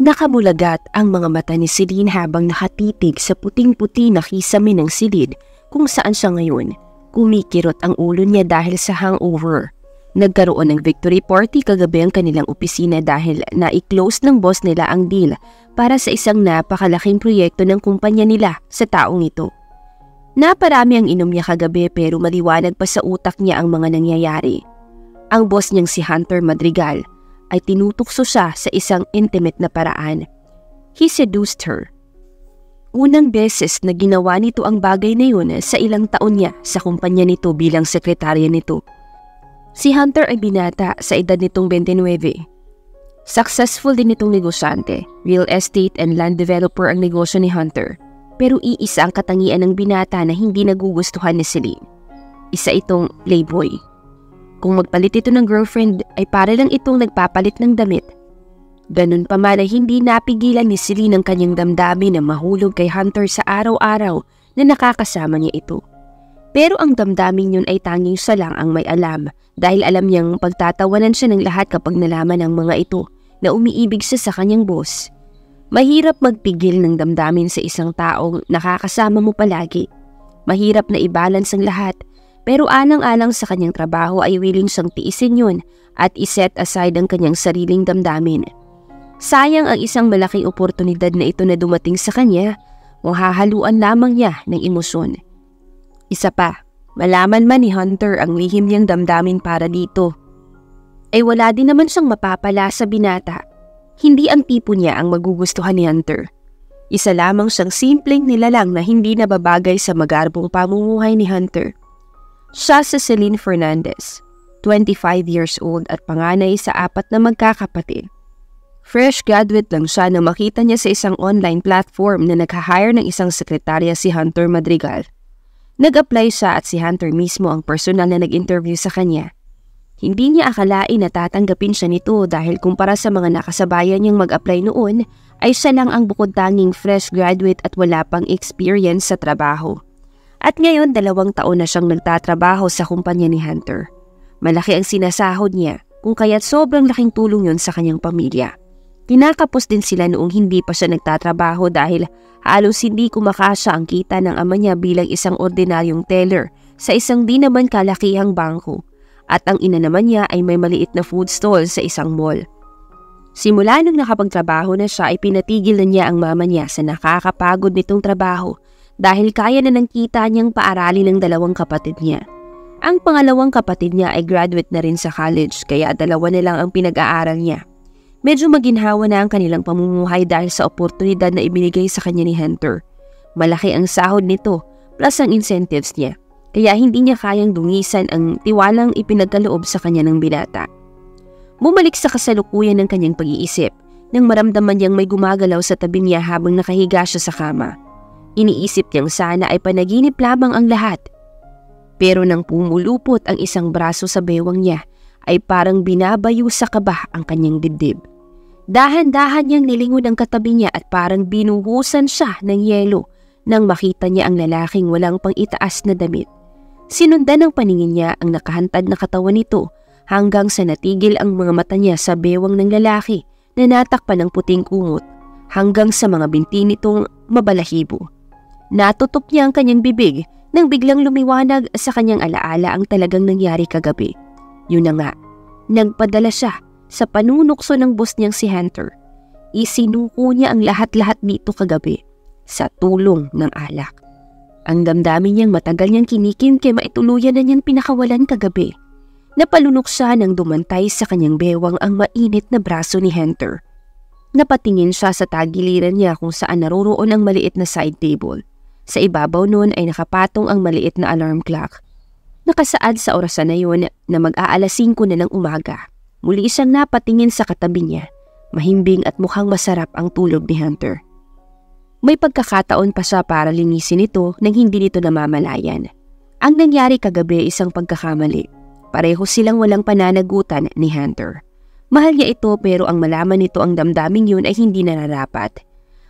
Nakabulagat ang mga mata ni Celine habang nakatitig sa puting-puti na kisame ng silid kung saan siya ngayon. Kumikirot ang ulo niya dahil sa hangover. Nagkaroon ng victory party kagabi ang kanilang opisina dahil na-close ng boss nila ang deal para sa isang napakalaking proyekto ng kumpanya nila sa taong ito. Naparami ang inom niya kagabi pero maliwanag pa sa utak niya ang mga nangyayari. Ang boss niyang si Hunter Madrigal ay tinutukso siya sa isang intimate na paraan. He seduced her. Unang beses na ginawa nito ang bagay na yun sa ilang taon niya sa kumpanya nito bilang sekretarya nito. Si Hunter ay binata sa edad nitong 29. Successful din itong negosyante, real estate and land developer ang negosyo ni Hunter. Pero iisa ang katangian ng binata na hindi nagugustuhan ni Celine. Isa itong playboy. Kung magpalit ito ng girlfriend ay para lang itong nagpapalit ng damit. Ganun pa man ay hindi napigilan ni Celine ang kanyang damdamin na mahulog kay Hunter sa araw-araw na nakakasama niya ito. Pero ang damdamin yun ay tanging siya lang ang may alam dahil alam niyang pagtatawanan siya ng lahat kapag nalaman ng mga ito na umiibig siya sa kanyang boss. Mahirap magpigil ng damdamin sa isang taong nakakasama mo palagi. Mahirap na i-balance ang lahat pero anang-alang sa kanyang trabaho ay willing siyang tiisin yun at iset aside ang kanyang sariling damdamin. Sayang ang isang malaking oportunidad na ito na dumating sa kanya, mahahaluan lamang niya ng emosyon. Isa pa, malaman man ni Hunter ang lihim niyang damdamin para dito. Ay wala din naman siyang mapapala sa binata. Hindi ang tipo niya ang magugustuhan ni Hunter. Isa lamang siyang simpleng nilalang na hindi nababagay sa magarbong pamumuhay ni Hunter. Siya si Celine Fernandez, 25 years old at panganay sa apat na magkakapatid. Fresh graduate lang siya na makita niya sa isang online platform na nag-hire ng isang sekretarya si Hunter Madrigal. Nag-apply siya at si Hunter mismo ang personal na nag-interview sa kanya. Hindi niya akalain na tatanggapin siya nito dahil kumpara sa mga nakasabayan niyang mag-apply noon, ay siya lang ang bukod tanging fresh graduate at wala pang experience sa trabaho. At ngayon dalawang taon na siyang nagtatrabaho sa kumpanya ni Hunter. Malaki ang sinasahod niya kung kaya't sobrang laking tulong yon sa kanyang pamilya. Kinakapos din sila noong hindi pa siya nagtatrabaho dahil halos hindi kumakasya ang kita ng ama niya bilang isang ordinaryong teller sa isang di naman kalakihang bangko at ang ina naman niya ay may maliit na food stall sa isang mall. Simula nang nakapagtrabaho na siya ay pinatigil na niya ang mama niya sa nakakapagod nitong trabaho dahil kaya na ng kita niyang paaralin ng dalawang kapatid niya. Ang pangalawang kapatid niya ay graduate na rin sa college kaya dalawa na lang ang pinag-aaral niya. Medyo maginhawa na ang kanilang pamumuhay dahil sa oportunidad na ibinigay sa kanya ni Hunter. Malaki ang sahod nito plus ang incentives niya kaya hindi niya kayang dungisan ang tiwalang ipinagkaloob sa kanya ng binata. Bumalik sa kasalukuyan ng kanyang pag-iisip nang maramdaman niyang may gumagalaw sa tabi niya habang nakahiga siya sa kama. Iniisip niyang sana ay panaginip lamang ang lahat. Pero nang pumulupot ang isang braso sa bewang niya, ay parang binabayo sa kaba ang kanyang dibdib. Dahan-dahan niyang nilingon ang katabi niya at parang binuhusan siya ng yelo nang makita niya ang lalaking walang pang itaas na damit. Sinundan ng paningin niya ang nakahantad na katawan nito hanggang sa natigil ang mga mata niya sa bewang ng lalaki na natakpan ng puting kumot hanggang sa mga binti nitong mabalahibo. Natutup niya ang kanyang bibig nang biglang lumiwanag sa kanyang alaala ang talagang nangyari kagabi. Yun na nga, nagpadala siya sa panunukso ng boss niyang si Hunter. Isinuko niya ang lahat-lahat dito kagabi sa tulong ng alak. Ang damdamin niyang matagal niyang kinikim kay maituluyan na niyang pinakawalan kagabi. Napalunok siya nang dumantay sa kanyang bewang ang mainit na braso ni Hunter. Napatingin siya sa tagiliran niya kung saan naroroon ang maliit na side table. Sa ibabaw noon ay nakapatong ang maliit na alarm clock. Nakasaad sa orasan na yun na mag-aalas 5 na ng umaga. Muli siyang napatingin sa katabi niya. Mahimbing at mukhang masarap ang tulog ni Hunter. May pagkakataon pa siya para linisin ito nang hindi nito namamalayan. Ang nangyari kagabi isang pagkakamali. Pareho silang walang pananagutan ni Hunter. Mahal niya ito pero ang malaman nito ang damdaming yun ay hindi nararapat.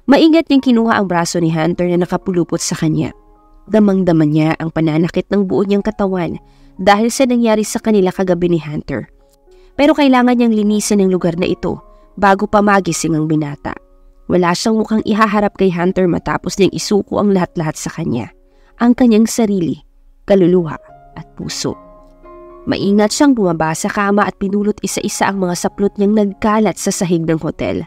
Maingat niyang kinuha ang braso ni Hunter na nakapulupot sa kanya. Damang-daman niya ang pananakit ng buo niyang katawan dahil sa nangyari sa kanila kagabi ni Hunter. Pero kailangan niyang linisin ang lugar na ito bago pa magising ang binata. Wala siyang mukhang ihaharap kay Hunter matapos niyang isuko ang lahat-lahat sa kanya. Ang kanyang sarili, kaluluha at puso. Maingat siyang bumaba sa kama at pinulot isa-isa ang mga saplot niyang nagkalat sa sahig ng hotel.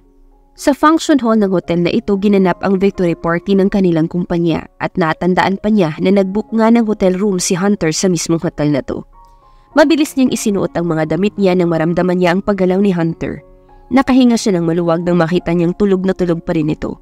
Sa function hall ng hotel na ito ginanap ang victory party ng kanilang kumpanya at natandaan pa niya na nagbook nga ng hotel room si Hunter sa mismong hotel na to. Mabilis niyang isinuot ang mga damit niya nang maramdaman niya ang paggalaw ni Hunter. Nakahinga siya ng maluwag nang makita niyang tulog na tulog pa rin ito.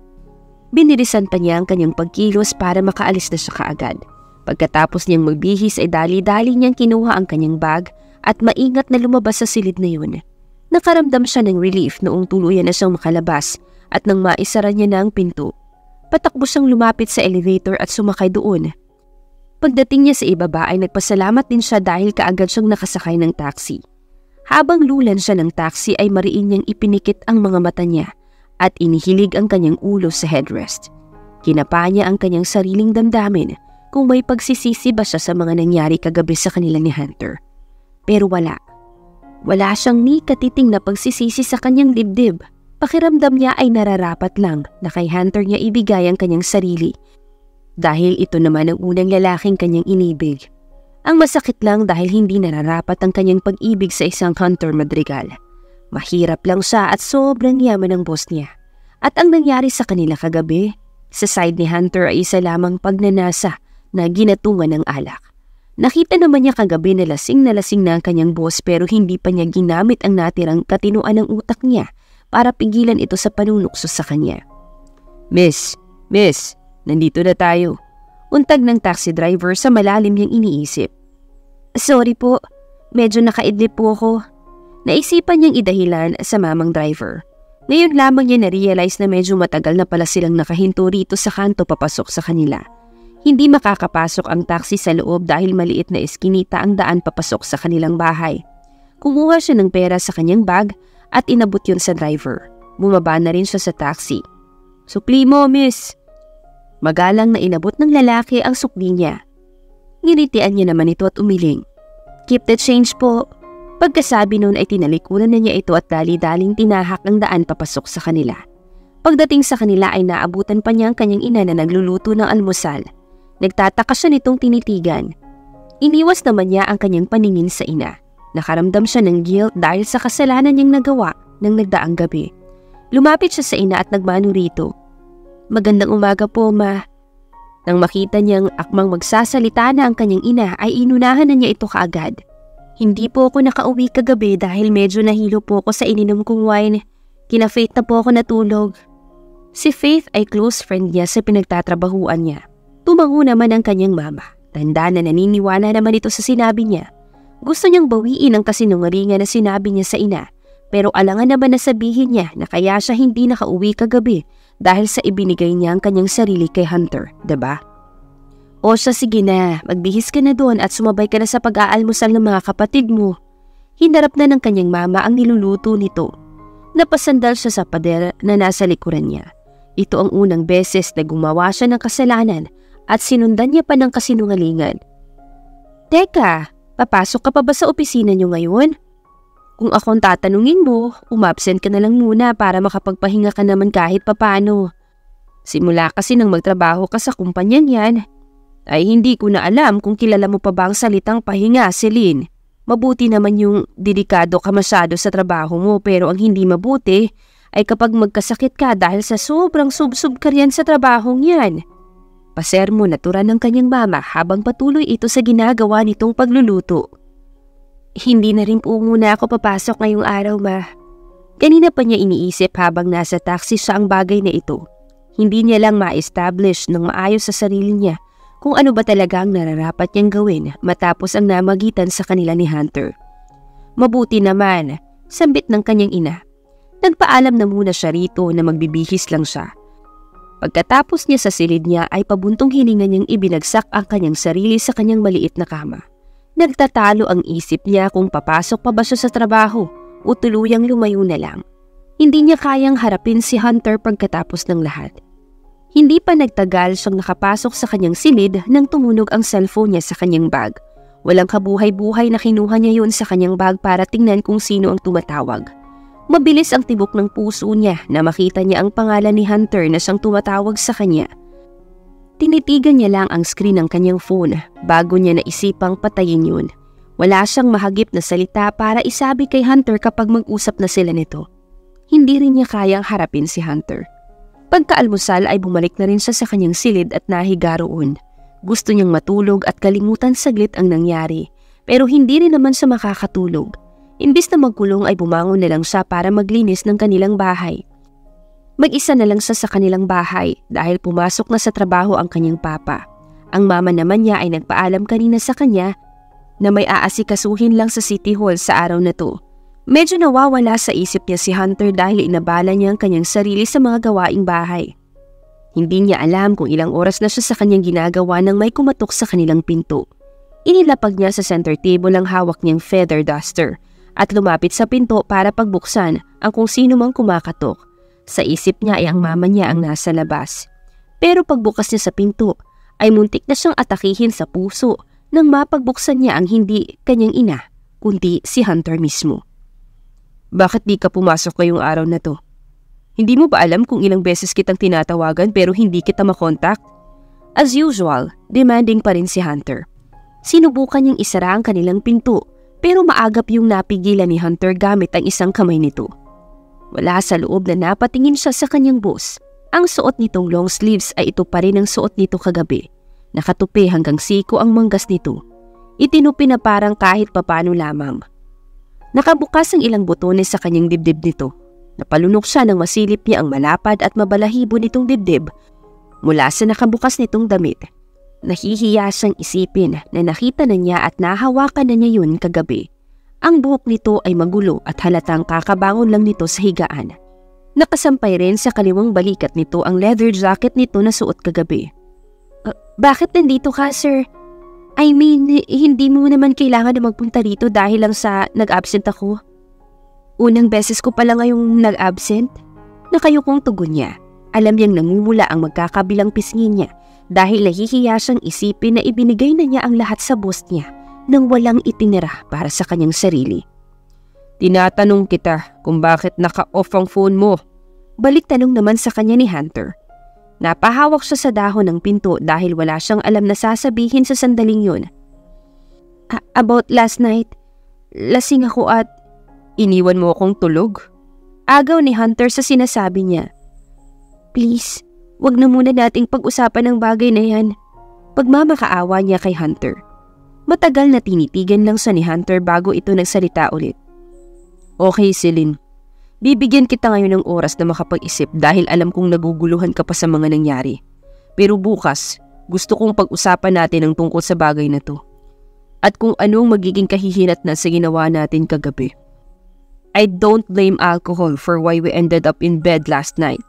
Binirisan pa niya ang kanyang pagkilos para makaalis na siya kaagad. Pagkatapos niyang magbihis ay dali-dali niyang kinuha ang kanyang bag at maingat na lumabas sa silid na yun. Nakaramdam siya ng relief noong tuluyan na siyang makalabas at nang maisara niya na ang pinto. Patakbo siyang lumapit sa elevator at sumakay doon. Pagdating niya sa ibaba ay nagpasalamat din siya dahil kaagad siyang nakasakay ng taxi. Habang lulan siya ng taxi ay mariin niyang ipinikit ang mga mata niya at inihilig ang kanyang ulo sa headrest. Kinapa niya ang kanyang sariling damdamin kung may pagsisisi ba siya sa mga nangyari kagabi sa kanila ni Hunter. Pero wala. Wala siyang ni katiting na pagsisisi sa kanyang dibdib. Pakiramdam niya ay nararapat lang na kay Hunter niya ibigay ang kanyang sarili. Dahil ito naman ang unang lalaking kanyang inibig. Ang masakit lang dahil hindi nararapat ang kanyang pag-ibig sa isang Hunter Madrigal. Mahirap lang siya at sobrang yaman ng boss niya. At ang nangyari sa kanila kagabi, sa side ni Hunter ay isa lamang pagnanasa na ginatungan ng alak. Nakita naman niya kagabi na lasing na lasing na ang kanyang boss pero hindi pa niya ginamit ang natirang katinuan ng utak niya para pigilan ito sa panunukso sa kanya. Miss, miss, nandito na tayo. Untag ng taxi driver sa malalim niyang iniisip. Sorry po, medyo nakaidlip po ako. Naisipan niyang idahilan sa mamang driver. Ngayon lamang niya na-realize na medyo matagal na pala silang nakahinto rito sa kanto papasok sa kanila. Hindi makakapasok ang taxi sa loob dahil maliit na eskinita ang daan papasok sa kanilang bahay. Kumuha siya ng pera sa kanyang bag at inabot yun sa driver. Bumaba na rin siya sa taxi. Sukli mo, miss. Magalang na inabot ng lalaki ang sukli niya. Nginitian niya naman ito at umiling. Keep the change po. Pagkasabi noon ay tinalikunan na niya ito at dali-daling tinahak ang daan papasok sa kanila. Pagdating sa kanila ay naabutan pa niya ang kanyang ina na nagluluto ng almusal. Nagtataka siya nitong tinitigan. Iniwas naman niya ang kanyang paningin sa ina. Nakaramdam siya ng guilt dahil sa kasalanan niyang nagawa ng nagdaang gabi. Lumapit siya sa ina at nagmano rito. Magandang umaga po, ma. Nang makita niyang akmang magsasalita na ang kanyang ina ay inunahan na niya ito kaagad. Hindi po ako nakauwi kagabi dahil medyo nahilo po ako sa ininom kong wine. Kina Faith na po ako natulog. Si Faith ay close friend niya sa pinagtatrabahuan niya. Tumango naman ang kanyang mama. Tanda na naniniwala naman ito sa sinabi niya. Gusto niyang bawiin ang kasinungalingan na sinabi niya sa ina. Pero alangan naman na sabihin niya na kaya siya hindi nakauwi kagabi dahil sa ibinigay niya ang kanyang sarili kay Hunter, ba? Diba? O siya sige na, magbihis ka na doon at sumabay ka na sa pag-aalmusal ng mga kapatid mo. Hinarap na ng kanyang mama ang niluluto nito. Napasandal siya sa pader na nasa likuran niya. Ito ang unang beses na gumawa siya ng kasalanan at sinundan niya pa ng kasinungalingan. Teka, papasok ka pa ba sa opisina niyo ngayon? Kung akong tatanungin mo, umabsent ka na lang muna para makapagpahinga ka naman kahit papano. Simula kasi nang magtrabaho ka sa kumpanyang yan, ay hindi ko na alam kung kilala mo pa ba ang salitang pahinga, Celine. Mabuti naman yung delikado ka masyado sa trabaho mo pero ang hindi mabuti ay kapag magkasakit ka dahil sa sobrang subsub ka sa trabahong yan. Pasermo na tura ng kanyang mama habang patuloy ito sa ginagawa nitong pagluluto. Hindi na rin po muna ako papasok ngayong araw ma. Kanina pa niya iniisip habang nasa taxi siya ang bagay na ito. Hindi niya lang ma-establish ng maayos sa sarili niya kung ano ba talaga ang nararapat niyang gawin matapos ang namagitan sa kanila ni Hunter. Mabuti naman, sambit ng kanyang ina. Nagpaalam na muna siya rito na magbibihis lang siya Pagkatapos niya sa silid niya ay pabuntong hininga niyang ibinagsak ang kanyang sarili sa kanyang maliit na kama. Nagtatalo ang isip niya kung papasok pa ba siya sa trabaho o tuluyang lumayo na lang. Hindi niya kayang harapin si Hunter pagkatapos ng lahat. Hindi pa nagtagal siyang nakapasok sa kanyang silid nang tumunog ang cellphone niya sa kanyang bag. Walang kabuhay-buhay na kinuha niya yun sa kanyang bag para tingnan kung sino ang tumatawag. Mabilis ang tibok ng puso niya na makita niya ang pangalan ni Hunter na siyang tumatawag sa kanya. Tinitigan niya lang ang screen ng kanyang phone bago niya naisipang patayin yun. Wala siyang mahagip na salita para isabi kay Hunter kapag mag-usap na sila nito. Hindi rin niya kayang harapin si Hunter. Pagkaalmusal ay bumalik na rin siya sa kanyang silid at nahiga roon. Gusto niyang matulog at kalimutan saglit ang nangyari, pero hindi rin naman siya makakatulog. Imbis na magkulong ay bumangon na lang siya para maglinis ng kanilang bahay. Mag-isa na lang siya sa kanilang bahay dahil pumasok na sa trabaho ang kanyang papa. Ang mama naman niya ay nagpaalam kanina sa kanya na may aasikasuhin lang sa City Hall sa araw na to. Medyo nawawala sa isip niya si Hunter dahil inabala niya ang kanyang sarili sa mga gawaing bahay. Hindi niya alam kung ilang oras na siya sa kanyang ginagawa nang may kumatok sa kanilang pinto. Inilapag niya sa center table ang hawak niyang feather duster at lumapit sa pinto para pagbuksan ang kung sino mang kumakatok. Sa isip niya ay ang mama niya ang nasa labas. Pero pagbukas niya sa pinto, ay muntik na siyang atakihin sa puso nang mapagbuksan niya ang hindi kanyang ina, kundi si Hunter mismo. Bakit di ka pumasok ngayong araw na to? Hindi mo ba alam kung ilang beses kitang tinatawagan pero hindi kita makontak? As usual, demanding pa rin si Hunter. Sinubukan niyang isara ang kanilang pinto pero maagap yung napigilan ni Hunter gamit ang isang kamay nito. Wala sa loob na napatingin siya sa kanyang boss. Ang suot nitong long sleeves ay ito pa rin ang suot nito kagabi. Nakatupi hanggang siko ang manggas nito. Itinupi na parang kahit papano lamang. Nakabukas ang ilang butones sa kanyang dibdib nito. Napalunok siya nang masilip niya ang malapad at mabalahibo nitong dibdib mula sa nakabukas nitong damit. Nahihiya siyang isipin na nakita na niya at nahawakan na niya yun kagabi. Ang buhok nito ay magulo at halatang kakabangon lang nito sa higaan. Nakasampay rin sa kaliwang balikat nito ang leather jacket nito na suot kagabi. Uh, bakit nandito ka, sir? I mean, hindi mo naman kailangan na magpunta rito dahil lang sa nag-absent ako. Unang beses ko pala ngayong nag-absent. Nakayukong tugon niya. Alam niyang namumula ang magkakabilang pisngi niya dahil nahihiya siyang isipin na ibinigay na niya ang lahat sa boss niya nang walang itinira para sa kanyang sarili. Tinatanong kita kung bakit naka-off ang phone mo. Balik tanong naman sa kanya ni Hunter. Napahawak siya sa dahon ng pinto dahil wala siyang alam na sasabihin sa sandaling yun. about last night, lasing ako at iniwan mo akong tulog. Agaw ni Hunter sa sinasabi niya. Please, wag na muna nating pag-usapan ng bagay na yan. Pagmamakaawa niya kay Hunter. Matagal na tinitigan lang sa ni Hunter bago ito nagsalita ulit. Okay, Celine. Bibigyan kita ngayon ng oras na makapag-isip dahil alam kong naguguluhan ka pa sa mga nangyari. Pero bukas, gusto kong pag-usapan natin ang tungkol sa bagay na to. At kung anong magiging kahihinat na sa ginawa natin kagabi. I don't blame alcohol for why we ended up in bed last night.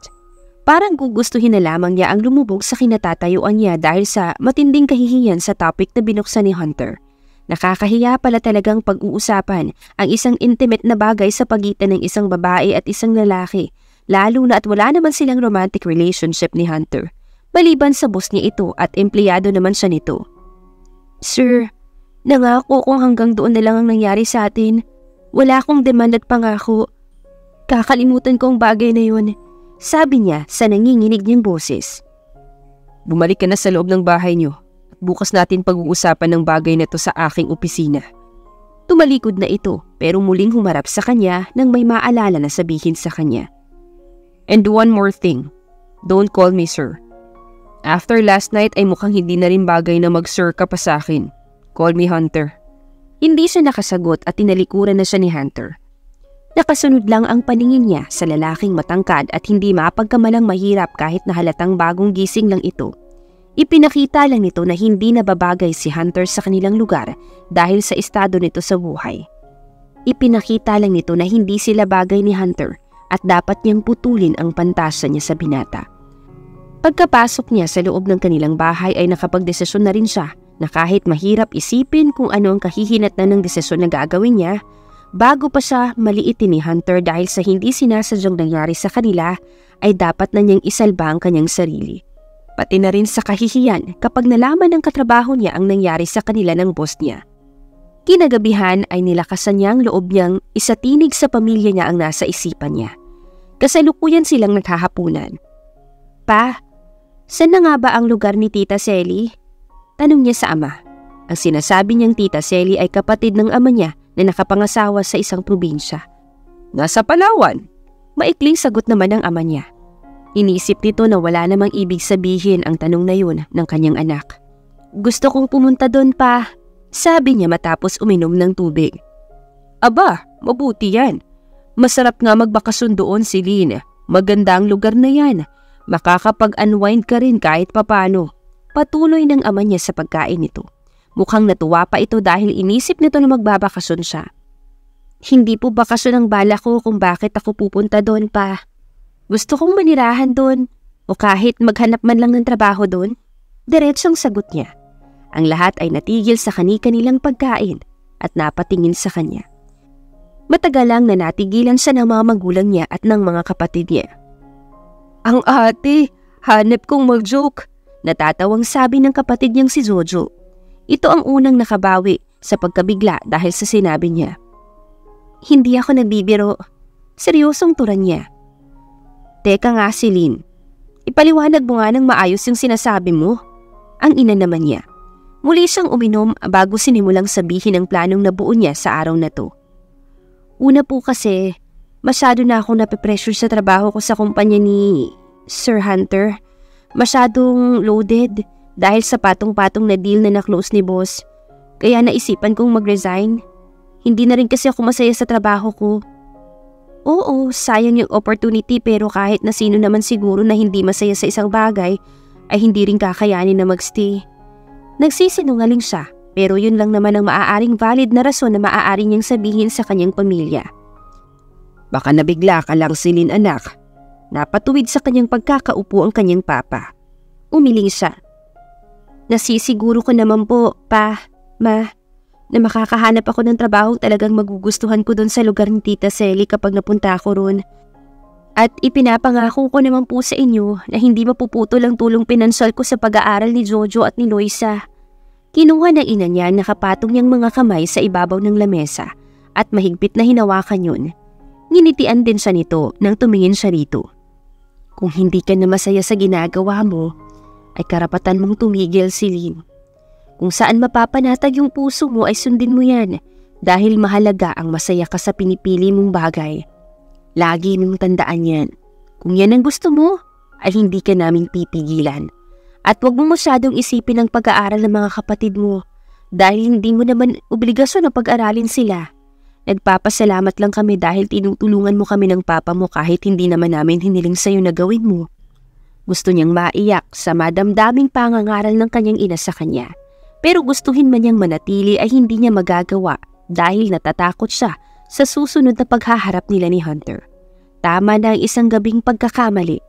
Parang gugustuhin na lamang niya ang lumubog sa kinatatayuan niya dahil sa matinding kahihiyan sa topic na binuksan ni Hunter. Nakakahiya pala talagang pag-uusapan ang isang intimate na bagay sa pagitan ng isang babae at isang lalaki, lalo na at wala naman silang romantic relationship ni Hunter. Maliban sa boss niya ito at empleyado naman siya nito. Sir, nangako kung hanggang doon na lang ang nangyari sa atin. Wala akong demand at pangako. Kakalimutan ko ang bagay na yun. Sabi niya sa nanginginig niyang boses. Bumalik ka na sa loob ng bahay niyo at bukas natin pag-uusapan ng bagay na to sa aking opisina. Tumalikod na ito pero muling humarap sa kanya nang may maalala na sabihin sa kanya. And one more thing, don't call me sir. After last night ay mukhang hindi na rin bagay na mag-sir ka pa sa akin. Call me Hunter. Hindi siya nakasagot at tinalikuran na siya ni Hunter. Nakasunod lang ang paningin niya sa lalaking matangkad at hindi mapagkamalang mahirap kahit na halatang bagong gising lang ito. Ipinakita lang nito na hindi nababagay si Hunter sa kanilang lugar dahil sa estado nito sa buhay. Ipinakita lang nito na hindi sila bagay ni Hunter at dapat niyang putulin ang pantasa niya sa binata. Pagkapasok niya sa loob ng kanilang bahay ay nakapagdesisyon na rin siya na kahit mahirap isipin kung ano ang kahihinat na ng desisyon na gagawin niya, Bago pa siya maliitin ni Hunter dahil sa hindi sinasadyang nangyari sa kanila, ay dapat na niyang isalba ang kanyang sarili. Pati na rin sa kahihiyan kapag nalaman ng katrabaho niya ang nangyari sa kanila ng boss niya. Kinagabihan ay nilakasan niya ang loob niyang isatinig sa pamilya niya ang nasa isipan niya. Kasalukuyan silang naghahapunan. Pa, saan na nga ba ang lugar ni Tita Selly? Tanong niya sa ama. Ang sinasabi niyang Tita Selly ay kapatid ng ama niya na nakapangasawa sa isang probinsya. Nasa Palawan. Maikling sagot naman ng ama niya. Inisip nito na wala namang ibig sabihin ang tanong na yun ng kanyang anak. Gusto kong pumunta doon pa, sabi niya matapos uminom ng tubig. Aba, mabuti yan. Masarap nga magbakasyon doon si Lynn. Maganda ang lugar na yan. Makakapag-unwind ka rin kahit papano. Patuloy ng ama niya sa pagkain nito. Mukhang natuwa pa ito dahil inisip nito na magbabakasyon siya. Hindi po bakasyon ang bala ko kung bakit ako pupunta doon pa. Gusto kong manirahan doon o kahit maghanap man lang ng trabaho doon. Diretsong sagot niya. Ang lahat ay natigil sa kani-kanilang pagkain at napatingin sa kanya. Matagal lang na natigilan siya ng mga magulang niya at ng mga kapatid niya. Ang ate, hanep kong mag-joke. Natatawang sabi ng kapatid niyang si Jojo. Ito ang unang nakabawi sa pagkabigla dahil sa sinabi niya. Hindi ako nagbibiro. Seryosong turan niya. Teka nga si Lynn, ipaliwanag mo nga ng maayos yung sinasabi mo. Ang ina naman niya. Muli siyang uminom bago sinimulang sabihin ang planong nabuo niya sa araw na to. Una po kasi, masyado na akong napipressure sa trabaho ko sa kumpanya ni Sir Hunter. Masyadong loaded dahil sa patong-patong na deal na na-close ni boss. Kaya naisipan kong mag-resign. Hindi na rin kasi ako masaya sa trabaho ko. Oo, sayang yung opportunity pero kahit na sino naman siguro na hindi masaya sa isang bagay ay hindi rin kakayanin na magstay. Nagsisinungaling siya pero yun lang naman ang maaaring valid na rason na maaari niyang sabihin sa kanyang pamilya. Baka nabigla ka lang silin anak. Napatuwid sa kanyang pagkakaupo ang kanyang papa. Umiling siya. Nasisiguro ko naman po, pa, ma, na makakahanap ako ng trabaho talagang magugustuhan ko doon sa lugar ni Tita Selly kapag napunta ako roon. At ipinapangako ko naman po sa inyo na hindi mapuputol ang tulong pinansal ko sa pag-aaral ni Jojo at ni Loisa. Kinuha ng ina niya nakapatong niyang mga kamay sa ibabaw ng lamesa at mahigpit na hinawakan yun. Nginitian din siya nito nang tumingin siya rito. Kung hindi ka na masaya sa ginagawa mo, ay karapatan mong tumigil si Lynn. Kung saan mapapanatag yung puso mo ay sundin mo yan dahil mahalaga ang masaya ka sa pinipili mong bagay. Lagi mong tandaan yan. Kung yan ang gusto mo, ay hindi ka naming pipigilan. At huwag mo masyadong isipin ang pag-aaral ng mga kapatid mo dahil hindi mo naman obligasyon na pag-aralin sila. Nagpapasalamat lang kami dahil tinutulungan mo kami ng papa mo kahit hindi naman namin hiniling sa'yo na gawin mo. Gusto niyang maiyak sa madamdaming pangangaral ng kanyang ina sa kanya. Pero gustuhin man niyang manatili ay hindi niya magagawa dahil natatakot siya sa susunod na paghaharap nila ni Hunter. Tama na ang isang gabing pagkakamali.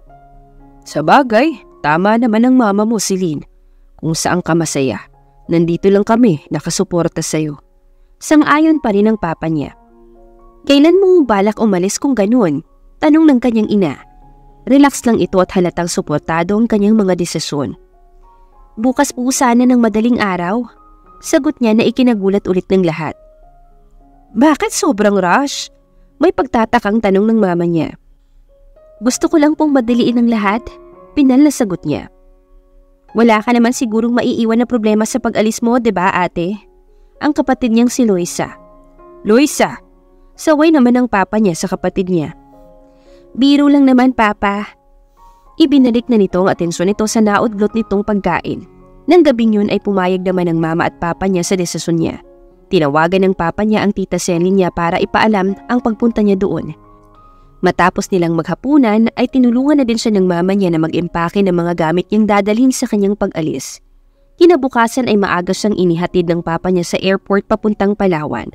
Sa bagay, tama naman ang mama mo si Lynn. Kung saan ka masaya, nandito lang kami nakasuporta sa'yo. Sang-ayon pa rin ang papa niya. Kailan mo balak umalis kung ganun? Tanong ng kanyang ina. Relax lang ito at halatang suportado ang kanyang mga desisyon. Bukas po sana ng madaling araw. Sagot niya na ikinagulat ulit ng lahat. Bakit sobrang rush? May pagtatakang tanong ng mama niya. Gusto ko lang pong madaliin ang lahat. Pinal na sagot niya. Wala ka naman sigurong maiiwan na problema sa pag-alis mo, ba diba ate? Ang kapatid niyang si Loisa. Loisa! Saway naman ang papa niya sa kapatid niya. Biro lang naman papa, Ibinalik na nito ang atensyon nito sa naudlot nitong pagkain. Nang gabing yun ay pumayag naman ng mama at papa niya sa desisyon niya. Tinawagan ng papa niya ang tita Selly niya para ipaalam ang pagpunta niya doon. Matapos nilang maghapunan ay tinulungan na din siya ng mama niya na mag-impake ng mga gamit niyang dadalhin sa kanyang pag-alis. Kinabukasan ay maaga siyang inihatid ng papa niya sa airport papuntang Palawan.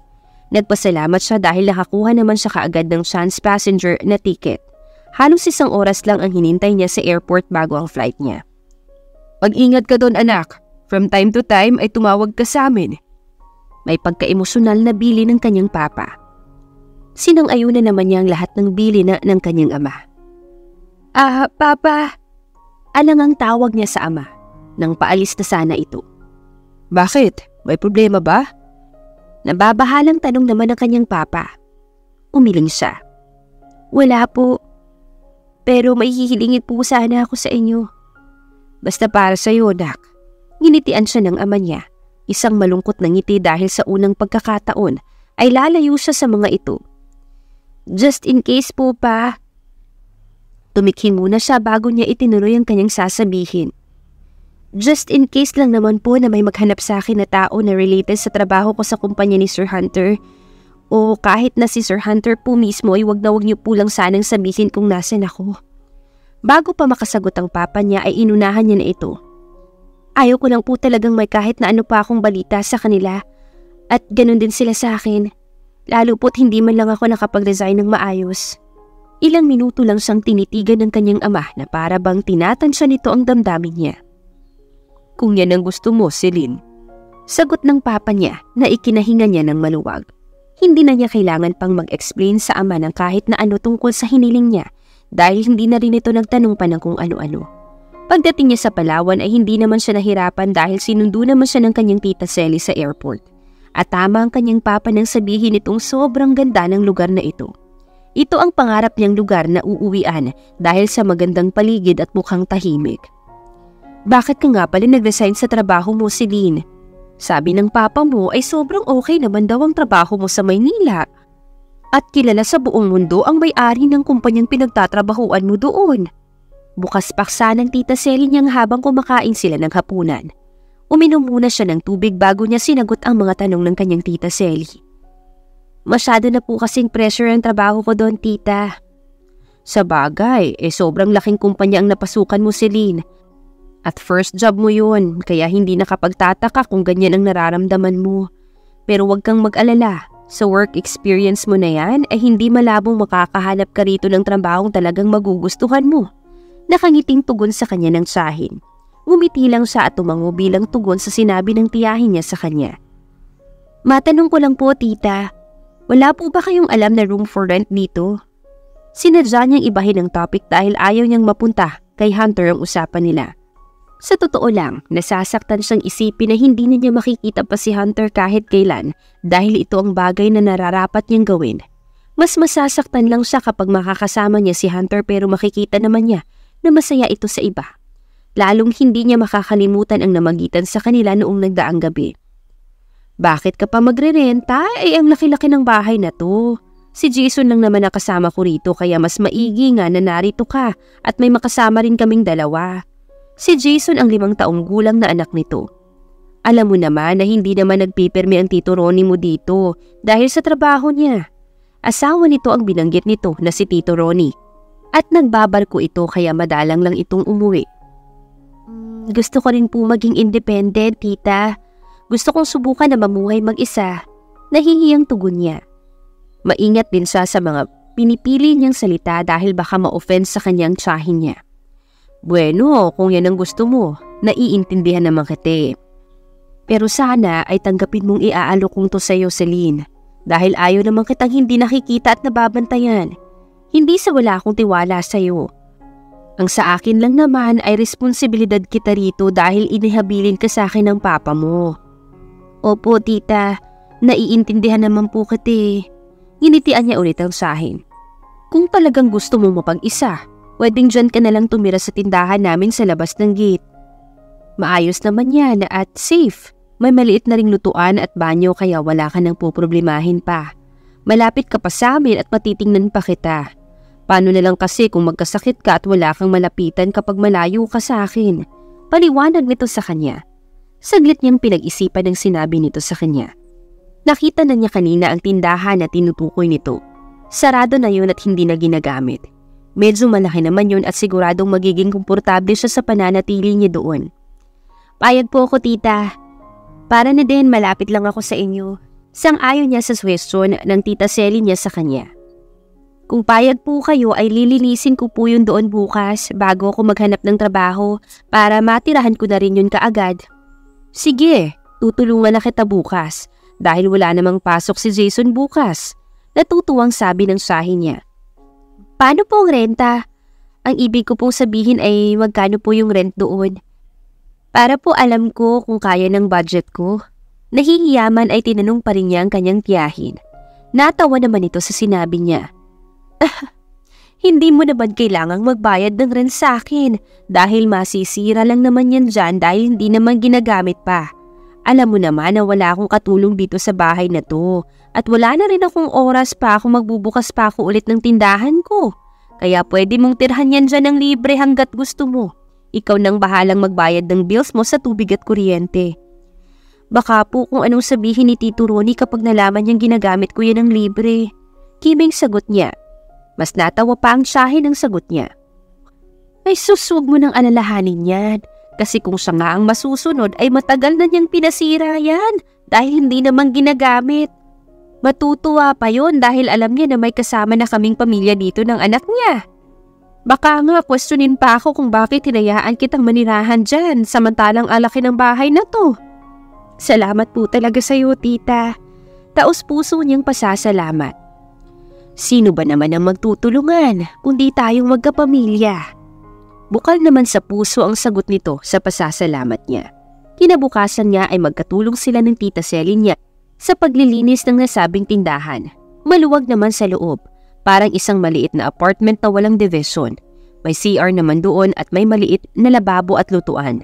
Nagpasalamat siya dahil nakakuha naman siya kaagad ng chance passenger na ticket. Halos isang oras lang ang hinintay niya sa airport bago ang flight niya. Mag-ingat ka doon anak. From time to time ay tumawag ka sa amin. May pagka-emosyonal na bili ng kanyang papa. Sinang-ayunan naman niya ang lahat ng bili na ng kanyang ama. Ah, papa. Alang ang tawag niya sa ama nang paalis na sana ito. Bakit? May problema ba? Nababahalang tanong naman ng kanyang papa. Umiling siya. Wala po. Pero may hihilingin po sana ako sa inyo. Basta para sa iyo, Dak. Nginitian siya ng ama niya. Isang malungkot na ngiti dahil sa unang pagkakataon ay lalayo siya sa mga ito. Just in case po pa. Tumikhi muna siya bago niya itinuloy ang kanyang sasabihin. Just in case lang naman po na may maghanap sa akin na tao na related sa trabaho ko sa kumpanya ni Sir Hunter. O kahit na si Sir Hunter po mismo ay wag na wag niyo po lang sanang sabihin kung nasan ako. Bago pa makasagot ang papa niya ay inunahan niya na ito. Ayaw ko lang po talagang may kahit na ano pa akong balita sa kanila. At ganun din sila sa akin. Lalo po't hindi man lang ako nakapag-resign ng maayos. Ilang minuto lang siyang tinitigan ng kanyang ama na para bang tinatansya nito ang damdamin niya. Kung yan ang gusto mo, Celine. Sagot ng papa niya na ikinahinga niya ng maluwag. Hindi na niya kailangan pang mag-explain sa ama ng kahit na ano tungkol sa hiniling niya dahil hindi na rin ito nagtanong pa ng kung ano-ano. Pagdating niya sa Palawan ay hindi naman siya nahirapan dahil sinundo naman siya ng kanyang tita Sally sa airport. At tama ang kanyang papa nang sabihin itong sobrang ganda ng lugar na ito. Ito ang pangarap niyang lugar na uuwian dahil sa magandang paligid at mukhang tahimik. Bakit ka nga pala nag-resign sa trabaho mo, Celine? Sabi ng papa mo ay sobrang okay naman daw ang trabaho mo sa Maynila. At kilala sa buong mundo ang may-ari ng kumpanyang pinagtatrabahuan mo doon. Bukas paksa ng tita Celine niyang habang kumakain sila ng hapunan. Uminom muna siya ng tubig bago niya sinagot ang mga tanong ng kanyang tita Selly. Masyado na po kasing pressure ang trabaho ko doon, tita. Sa bagay, eh sobrang laking kumpanya ang napasukan mo, Celine. At first job mo yun, kaya hindi nakapagtataka kung ganyan ang nararamdaman mo. Pero huwag kang mag-alala, sa work experience mo na yan ay hindi malabong makakahanap ka rito ng trabahong talagang magugustuhan mo. Nakangiting tugon sa kanya ng tsahin. Ngumiti lang siya at tumango bilang tugon sa sinabi ng tiyahin niya sa kanya. Matanong ko lang po tita, wala po ba kayong alam na room for rent dito? Sinadya niyang ibahin ang topic dahil ayaw niyang mapunta kay Hunter ang usapan nila. Sa totoo lang, nasasaktan siyang isipin na hindi na niya makikita pa si Hunter kahit kailan dahil ito ang bagay na nararapat niyang gawin. Mas masasaktan lang siya kapag makakasama niya si Hunter pero makikita naman niya na masaya ito sa iba. Lalong hindi niya makakalimutan ang namagitan sa kanila noong nagdaang gabi. Bakit ka pa magre-renta? Ay ang laki-laki ng bahay na to. Si Jason lang naman nakasama ko rito kaya mas maigi nga na narito ka at may makasama rin kaming dalawa. Si Jason ang limang taong gulang na anak nito. Alam mo naman na hindi naman nagpipirmi ang tito Ronnie mo dito dahil sa trabaho niya. Asawa nito ang binanggit nito na si Tito Ronnie. At nagbabarko ito kaya madalang lang itong umuwi. Gusto ko rin po maging independent, tita. Gusto kong subukan na mamuhay mag-isa. Nahihiyang tugon niya. Maingat din siya sa mga pinipili niyang salita dahil baka ma-offend sa kanyang tsahin niya. Bueno, kung yan ang gusto mo, naiintindihan naman kita Pero sana ay tanggapin mong iaalok kong to sa'yo, Celine. Dahil ayaw naman kitang hindi nakikita at nababantayan. Hindi sa wala akong tiwala sa'yo. Ang sa akin lang naman ay responsibilidad kita rito dahil inihabilin ka sa akin ng papa mo. Opo, tita. Naiintindihan naman po kita Ginitian niya ulit ang sahin. Kung talagang gusto mo mapag-isa, Pwedeng dyan ka na lang tumira sa tindahan namin sa labas ng gate. Maayos naman yan at safe. May maliit na ring lutuan at banyo kaya wala ka nang poproblemahin pa. Malapit ka pa sa amin at matitingnan pa kita. Paano na lang kasi kung magkasakit ka at wala kang malapitan kapag malayo ka sa akin? Paliwanag nito sa kanya. Saglit niyang pinag-isipan ang sinabi nito sa kanya. Nakita na niya kanina ang tindahan na tinutukoy nito. Sarado na yun at hindi na ginagamit. Medyo malaki naman yun at siguradong magiging komportable siya sa pananatili niya doon. Payag po ako tita. Para na din malapit lang ako sa inyo. Sang-ayon niya sa question ng tita Selly niya sa kanya. Kung payag po kayo ay lilinisin ko po yun doon bukas bago ako maghanap ng trabaho para matirahan ko na rin yun kaagad. Sige, tutulungan na kita bukas dahil wala namang pasok si Jason bukas. Natutuwang sabi ng sahi niya. Paano po ang renta? Ang ibig ko pong sabihin ay magkano po yung rent doon. Para po alam ko kung kaya ng budget ko. Nahihiyaman ay tinanong pa rin niya ang kanyang tiyahin. Natawa naman ito sa sinabi niya. Hindi mo naman kailangang magbayad ng rent sa akin dahil masisira lang naman yan dyan dahil hindi naman ginagamit pa. Alam mo naman na wala akong katulong dito sa bahay na to at wala na rin akong oras pa kung magbubukas pa ako ulit ng tindahan ko. Kaya pwede mong tirhan yan dyan ng libre hanggat gusto mo. Ikaw nang bahalang magbayad ng bills mo sa tubig at kuryente. Baka po kung anong sabihin ni Tito Ronnie kapag nalaman niyang ginagamit ko yan ng libre. Kiming sagot niya. Mas natawa pa ang siyahin ng sagot niya. Ay suswag mo ng alalahanin yan. Kasi kung siya nga ang masusunod ay matagal na niyang pinasira yan dahil hindi naman ginagamit. Matutuwa pa yon dahil alam niya na may kasama na kaming pamilya dito ng anak niya. Baka nga questionin pa ako kung bakit hinayaan kitang manirahan dyan samantalang alaki ng bahay na to. Salamat po talaga sa iyo, tita. Taos puso niyang pasasalamat. Sino ba naman ang magtutulungan kundi tayong magkapamilya? Bukal naman sa puso ang sagot nito sa pasasalamat niya. Kinabukasan niya ay magkatulong sila ng tita Selly niya sa paglilinis ng nasabing tindahan. Maluwag naman sa loob, parang isang maliit na apartment na walang division. May CR naman doon at may maliit na lababo at lutuan.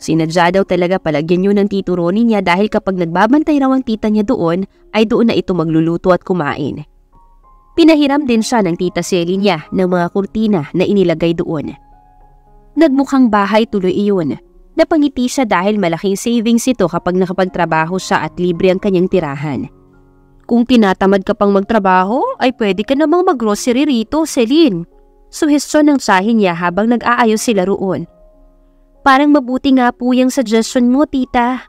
Sinadya daw talaga palagyan yun ng tito niya dahil kapag nagbabantay raw ang tita niya doon, ay doon na ito magluluto at kumain. Pinahiram din siya ng tita Selly niya ng mga kurtina na inilagay doon. Nagmukhang bahay tuloy iyon. Napangiti siya dahil malaking savings ito kapag nakapagtrabaho siya at libre ang kanyang tirahan. Kung tinatamad ka pang magtrabaho, ay pwede ka namang maggrocery rito, Celine. Suhestyon ng tsahin niya habang nag-aayos sila roon. Parang mabuti nga po yung suggestion mo, tita.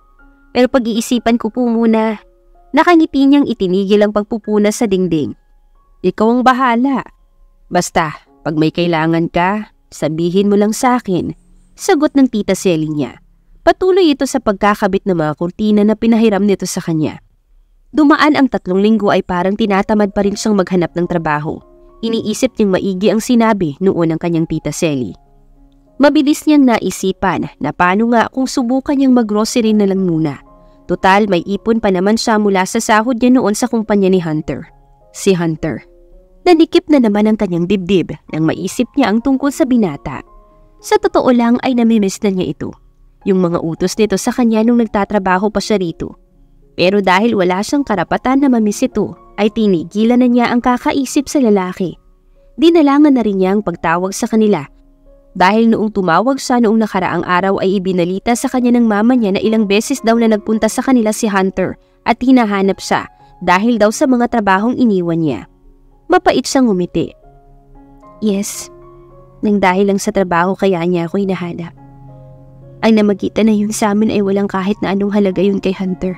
Pero pag-iisipan ko po muna. Nakangiti niyang itinigil ang pagpupuna sa dingding. Ikaw ang bahala. Basta, pag may kailangan ka, sabihin mo lang sa akin. Sagot ng tita Selly niya. Patuloy ito sa pagkakabit ng mga kurtina na pinahiram nito sa kanya. Dumaan ang tatlong linggo ay parang tinatamad pa rin siyang maghanap ng trabaho. Iniisip niyang maigi ang sinabi noon ng kanyang tita Selly. Mabilis niyang naisipan na paano nga kung subukan niyang maggrocery na lang muna. Total may ipon pa naman siya mula sa sahod niya noon sa kumpanya ni Hunter. Si Hunter. Nanikip na naman ang kanyang dibdib nang maisip niya ang tungkol sa binata. Sa totoo lang ay namimiss na niya ito. Yung mga utos nito sa kanya nung nagtatrabaho pa siya rito. Pero dahil wala siyang karapatan na mamiss ito, ay tinigilan na niya ang kakaisip sa lalaki. Dinalangan na rin niya ang pagtawag sa kanila dahil noong tumawag siya noong nakaraang araw ay ibinalita sa kanya ng mama niya na ilang beses daw na nagpunta sa kanila si Hunter at hinahanap siya dahil daw sa mga trabahong iniwan niya. Mapait siyang umiti. Yes, nang dahil lang sa trabaho kaya niya ako hinahanap. Ang namagitan na yun sa amin ay walang kahit na anong halaga yun kay Hunter.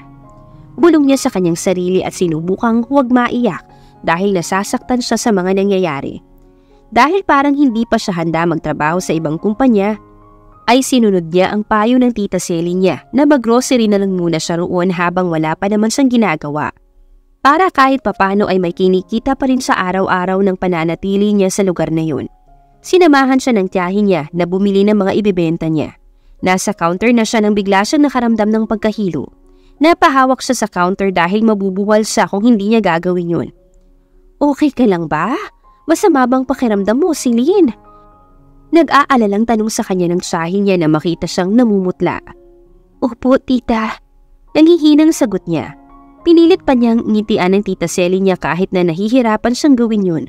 Bulong niya sa kanyang sarili at sinubukang huwag maiyak dahil nasasaktan siya sa mga nangyayari. Dahil parang hindi pa siya handa magtrabaho sa ibang kumpanya, ay sinunod niya ang payo ng tita Selly niya na maggrocery na lang muna siya roon habang wala pa naman siyang ginagawa. Para kahit papano ay may kinikita pa rin sa araw-araw ng pananatili niya sa lugar na yun. Sinamahan siya ng tiyahin niya na bumili ng mga ibebenta niya. Nasa counter na siya nang bigla siyang nakaramdam ng pagkahilo. Napahawak siya sa counter dahil mabubuwal siya kung hindi niya gagawin yun. Okay ka lang ba? Masama bang pakiramdam mo, Celine? Nag-aalalang tanong sa kanya ng sahin niya na makita siyang namumutla. Opo, tita. Nangihinang sagot niya. Pinilit pa niyang ngitian ng tita Selly niya kahit na nahihirapan siyang gawin yun.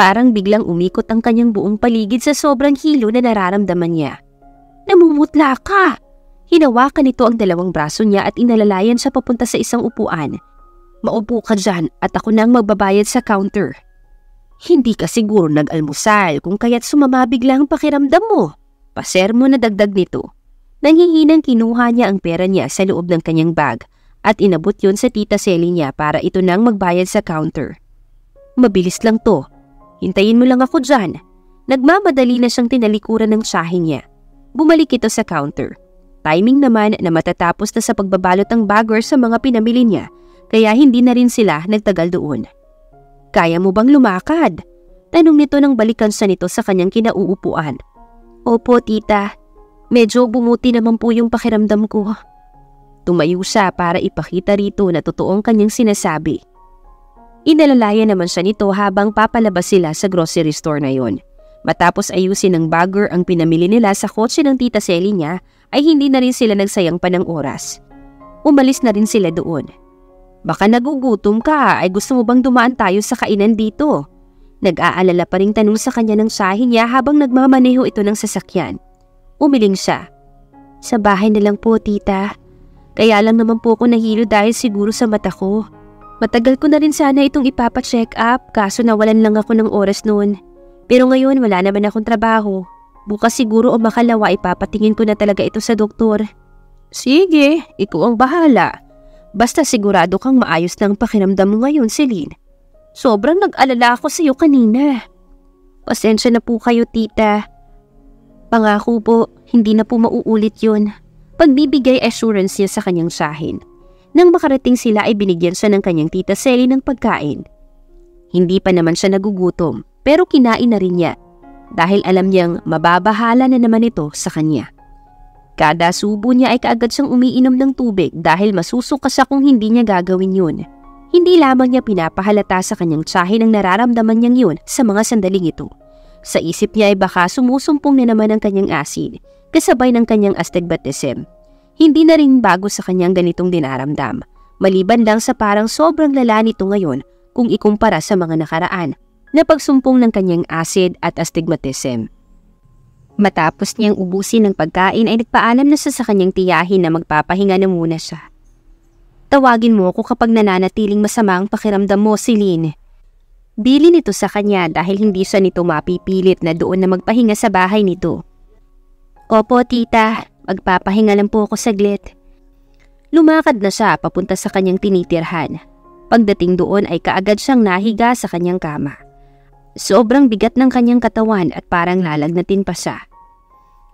Parang biglang umikot ang kanyang buong paligid sa sobrang hilo na nararamdaman niya. Namumutla ka! Hinawakan nito ang dalawang braso niya at inalalayan siya papunta sa isang upuan. Maupo ka dyan at ako nang magbabayad sa counter. Hindi ka siguro nag-almusal kung kaya't sumama bigla ang pakiramdam mo. Paser mo na dagdag nito. Nanghihinang kinuha niya ang pera niya sa loob ng kanyang bag at inabot yon sa tita Selly niya para ito nang magbayad sa counter. Mabilis lang to. Hintayin mo lang ako dyan. Nagmamadali na siyang tinalikuran ng sahin niya. Bumalik ito sa counter. Timing naman na matatapos na sa pagbabalot ng bagger sa mga pinamili niya kaya hindi na rin sila nagtagal doon. Kaya mo bang lumakad? Tanong nito nang balikan sa nito sa kanyang kinauupuan. Opo, tita. Medyo bumuti naman po yung pakiramdam ko. Tumayo siya para ipakita rito na totoong kanyang sinasabi. Inalalaya naman siya nito habang papalabas sila sa grocery store na yon. Matapos ayusin ng bagger ang pinamili nila sa kotse ng tita Selly niya, ay hindi na rin sila nagsayang pa ng oras. Umalis na rin sila doon. Baka nagugutom ka ay gusto mo bang dumaan tayo sa kainan dito? Nag-aalala pa rin tanong sa kanya ng sahin niya habang nagmamaneho ito ng sasakyan. Umiling siya. Sa bahay na lang po, tita. Kaya lang naman po ako nahilo dahil siguro sa mata ko. Matagal ko na rin sana itong ipapacheck up kaso nawalan lang ako ng oras noon. Pero ngayon wala naman akong trabaho. Bukas siguro o makalawa ipapatingin ko na talaga ito sa doktor. Sige, ikaw ang bahala. Basta sigurado kang maayos ng pakiramdam mo ngayon, Celine. Sobrang nag-alala ako sa iyo kanina. Pasensya na po kayo, tita. Pangako po, hindi na po mauulit yun. Pagbibigay assurance niya sa kanyang sahin. Nang makarating sila ay binigyan siya ng kanyang tita Sally ng pagkain. Hindi pa naman siya nagugutom, pero kinain na rin niya dahil alam niyang mababahala na naman ito sa kanya. Kada subo niya ay kaagad siyang umiinom ng tubig dahil masusuka siya kung hindi niya gagawin yun. Hindi lamang niya pinapahalata sa kanyang tsahin ang nararamdaman niyang yun sa mga sandaling ito. Sa isip niya ay baka sumusumpong na naman ang kanyang asid, kasabay ng kanyang astigmatism. Hindi na rin bago sa kanyang ganitong dinaramdam, maliban lang sa parang sobrang lala nito ngayon kung ikumpara sa mga nakaraan na pagsumpong ng kanyang acid at astigmatism. Matapos niyang ubusin ng pagkain ay nagpaalam na sa kanyang tiyahin na magpapahinga na muna siya. Tawagin mo ako kapag nananatiling masama ang pakiramdam mo, Celine. Bili nito sa kanya dahil hindi siya nito mapipilit na doon na magpahinga sa bahay nito. Opo, tita. Magpapahinga lang po ako saglit. Lumakad na siya papunta sa kanyang tinitirhan. Pagdating doon ay kaagad siyang nahiga sa kanyang kama. Sobrang bigat ng kanyang katawan at parang lalagnatin pa siya.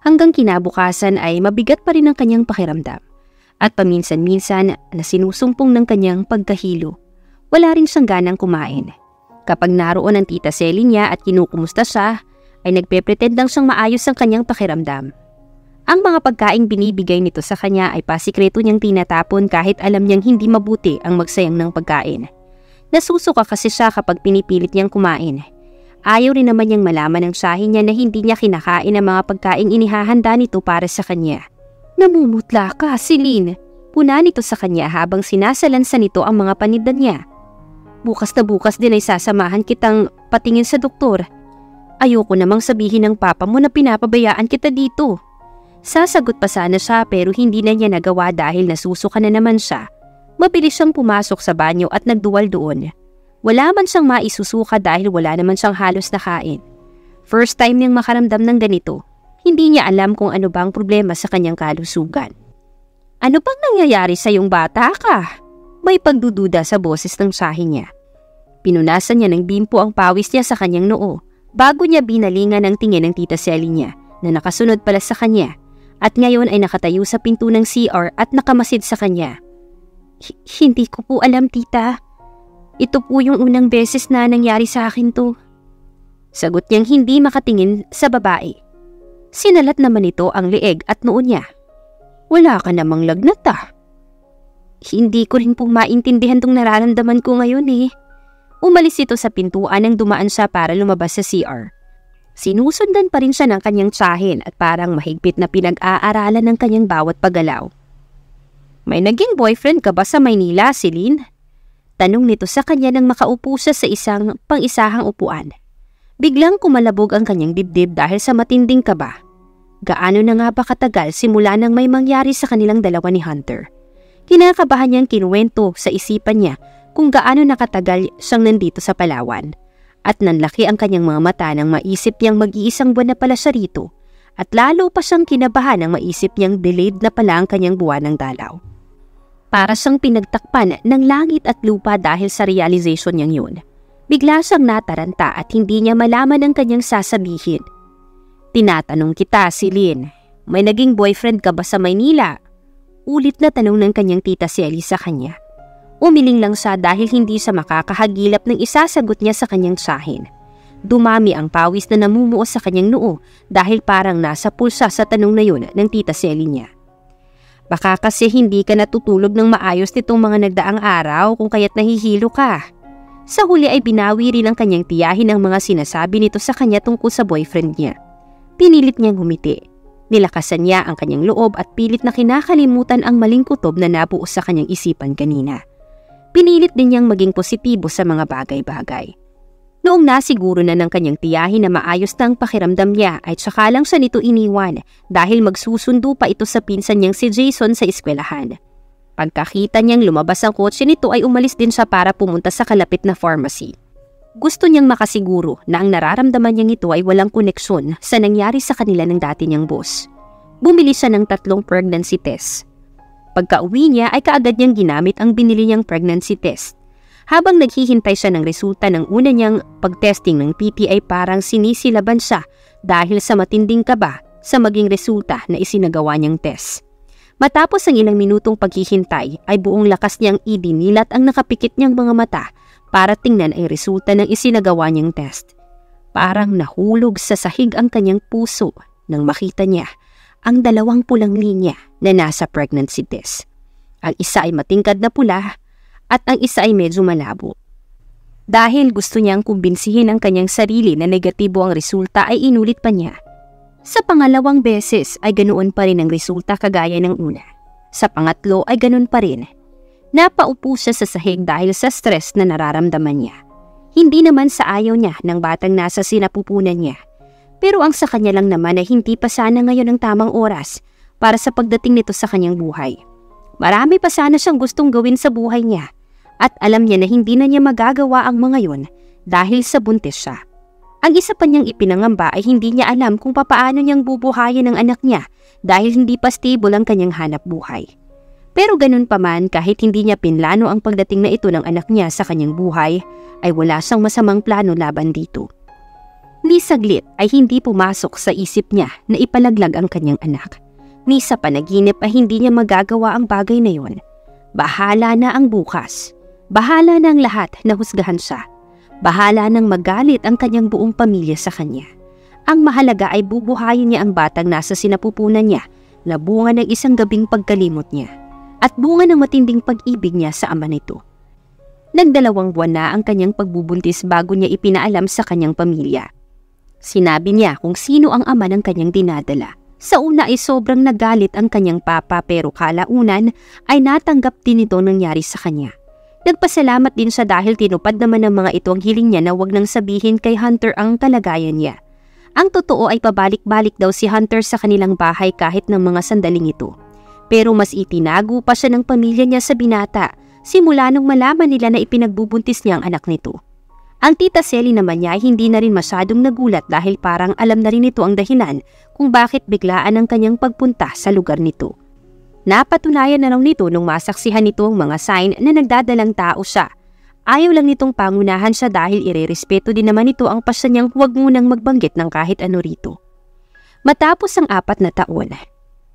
Hanggang kinabukasan ay mabigat pa rin ang kanyang pakiramdam at paminsan-minsan na sinusumpong ng kanyang pagkahilo. Wala rin siyang ganang kumain. Kapag naroon ang tita Selly niya at kinukumusta siya, ay nagpe-pretend lang siyang maayos ang kanyang pakiramdam. Ang mga pagkaing binibigay nito sa kanya ay pasikreto niyang tinatapon kahit alam niyang hindi mabuti ang magsayang ng pagkain. Nasusuka kasi siya kapag pinipilit niyang kumain. Ayaw rin naman niyang malaman ng sahin niya na hindi niya kinakain ang mga pagkaing inihahanda nito para sa kanya. Namumutla ka, Celine. Puna nito sa kanya habang sinasalansa nito ang mga panindan niya. Bukas na bukas din ay sasamahan kitang patingin sa doktor. Ayoko namang sabihin ng papa mo na pinapabayaan kita dito. Sasagot pa sana siya pero hindi na niya nagawa dahil nasusuka na naman siya. Mabilis siyang pumasok sa banyo at nagduwal doon. Wala man siyang maisusuka dahil wala naman siyang halos nakain. First time niyang makaramdam ng ganito. Hindi niya alam kung ano bang problema sa kanyang kalusugan. Ano pang nangyayari sa yung bata ka? May pagdududa sa boses ng sahi niya. Pinunasan niya ng bimpo ang pawis niya sa kanyang noo bago niya binalingan ang tingin ng tita Sally niya na nakasunod pala sa kanya at ngayon ay nakatayo sa pinto ng CR at nakamasid sa kanya. Hindi ko po alam tita. Ito po yung unang beses na nangyari sa akin to. Sagot niyang hindi makatingin sa babae. Sinalat naman ito ang leeg at noo niya. Wala ka namang lagnat ah. Hindi ko rin po maintindihan tong nararamdaman ko ngayon eh. Umalis ito sa pintuan nang dumaan siya para lumabas sa CR. Sinusundan pa rin siya ng kanyang tsahin at parang mahigpit na pinag-aaralan ng kanyang bawat paggalaw. May naging boyfriend ka ba sa Maynila, Celine? Tanong nito sa kanya nang makaupo siya sa isang pang-isahang upuan. Biglang kumalabog ang kanyang dibdib dahil sa matinding kaba. Gaano na nga ba katagal simula nang may mangyari sa kanilang dalawa ni Hunter? Kinakabahan niyang kinuwento sa isipan niya kung gaano nakatagal siyang nandito sa Palawan. At nanlaki ang kanyang mga mata nang maisip niyang mag-iisang buwan na pala siya rito. At lalo pa siyang kinabahan nang maisip niyang delayed na pala ang kanyang buwan ng dalaw. Para siyang pinagtakpan ng langit at lupa dahil sa realization niyang yun. Bigla siyang nataranta at hindi niya malaman ang kanyang sasabihin – Tinatanong kita, Silin, may naging boyfriend ka ba sa Maynila? Ulit na tanong ng kanyang tita si Ellie sa kanya. Umiling lang siya dahil hindi siya makakahagilap ng isasagot niya sa kanyang tsahin. Dumami ang pawis na namumuo sa kanyang noo dahil parang nasa pulsa sa tanong na yun ng tita Selly niya. Baka kasi hindi ka natutulog ng maayos nitong mga nagdaang araw kung kaya't nahihilo ka. Sa huli ay binawi rin ang kanyang tiyahin ang mga sinasabi nito sa kanya tungkol sa boyfriend niya. Pinilit niyang humiti. Nilakasan niya ang kanyang loob at pilit na kinakalimutan ang maling kutob na nabuo sa kanyang isipan kanina. Pinilit din niyang maging positibo sa mga bagay-bagay. Noong nasiguro na ng kanyang tiyahin na maayos na ang pakiramdam niya ay tsaka lang siya nito iniwan dahil magsusundo pa ito sa pinsan niyang si Jason sa eskwelahan. Pagkakita niyang lumabas ang kotse nito ay umalis din siya para pumunta sa kalapit na pharmacy. Gusto niyang makasiguro na ang nararamdaman niyang ito ay walang koneksyon sa nangyari sa kanila ng dati niyang boss. Bumili siya ng tatlong pregnancy test. Pagka-uwi niya ay kaagad niyang ginamit ang binili niyang pregnancy test habang naghihintay siya ng resulta ng una niyang pagtesting ng PT ay parang sinisilaban siya dahil sa matinding kaba sa maging resulta na isinagawa niyang test. Matapos ang ilang minutong paghihintay ay buong lakas niyang idinilat ang nakapikit niyang mga mata para tingnan ang resulta ng isinagawa niyang test. Parang nahulog sa sahig ang kanyang puso nang makita niya ang dalawang pulang linya na nasa pregnancy test. Ang isa ay matingkad na pula at ang isa ay medyo malabo. Dahil gusto niyang kumbinsihin ang kanyang sarili na negatibo ang resulta ay inulit pa niya. Sa pangalawang beses ay ganoon pa rin ang resulta kagaya ng una. Sa pangatlo ay ganoon pa rin. Napaupo siya sa sahig dahil sa stress na nararamdaman niya. Hindi naman sa ayaw niya ng batang nasa sinapupunan niya. Pero ang sa kanya lang naman ay hindi pa sana ngayon ang tamang oras para sa pagdating nito sa kanyang buhay. Marami pa sana siyang gustong gawin sa buhay niya at alam niya na hindi na niya magagawa ang mga yon dahil sa buntis siya. Ang isa pa niyang ipinangamba ay hindi niya alam kung papaano niyang bubuhayin ang anak niya dahil hindi pa stable ang kanyang hanap buhay. Pero ganun pa man kahit hindi niya pinlano ang pagdating na ito ng anak niya sa kanyang buhay, ay wala siyang masamang plano laban dito. Ni saglit ay hindi pumasok sa isip niya na ipalaglag ang kanyang anak. Ni sa panaginip ay hindi niya magagawa ang bagay na yon. Bahala na ang bukas. Bahala ng lahat na husgahan siya. Bahala nang magalit ang kanyang buong pamilya sa kanya. Ang mahalaga ay bubuhayin niya ang batang nasa sinapupunan niya na bunga ng isang gabing pagkalimot niya at bunga ng matinding pag-ibig niya sa ama nito. Nagdalawang buwan na ang kanyang pagbubuntis bago niya ipinaalam sa kanyang pamilya. Sinabi niya kung sino ang ama ng kanyang dinadala. Sa una ay sobrang nagalit ang kanyang papa pero kalaunan ay natanggap din ito nangyari sa kanya. Nagpasalamat din siya dahil tinupad naman ng mga ito ang hiling niya na wag nang sabihin kay Hunter ang kalagayan niya. Ang totoo ay pabalik-balik daw si Hunter sa kanilang bahay kahit ng mga sandaling ito. Pero mas itinago pa siya ng pamilya niya sa binata simula nung malaman nila na ipinagbubuntis niya ang anak nito. Ang tita Selly naman niya ay hindi na rin masyadong nagulat dahil parang alam na rin ito ang dahilan kung bakit biglaan ang kanyang pagpunta sa lugar nito. Napatunayan na lang nito nung masaksihan nito ang mga sign na nagdadalang tao siya. Ayaw lang nitong pangunahan siya dahil irerespeto din naman ito ang pasya niyang huwag munang magbanggit ng kahit ano rito. Matapos ang apat na taon.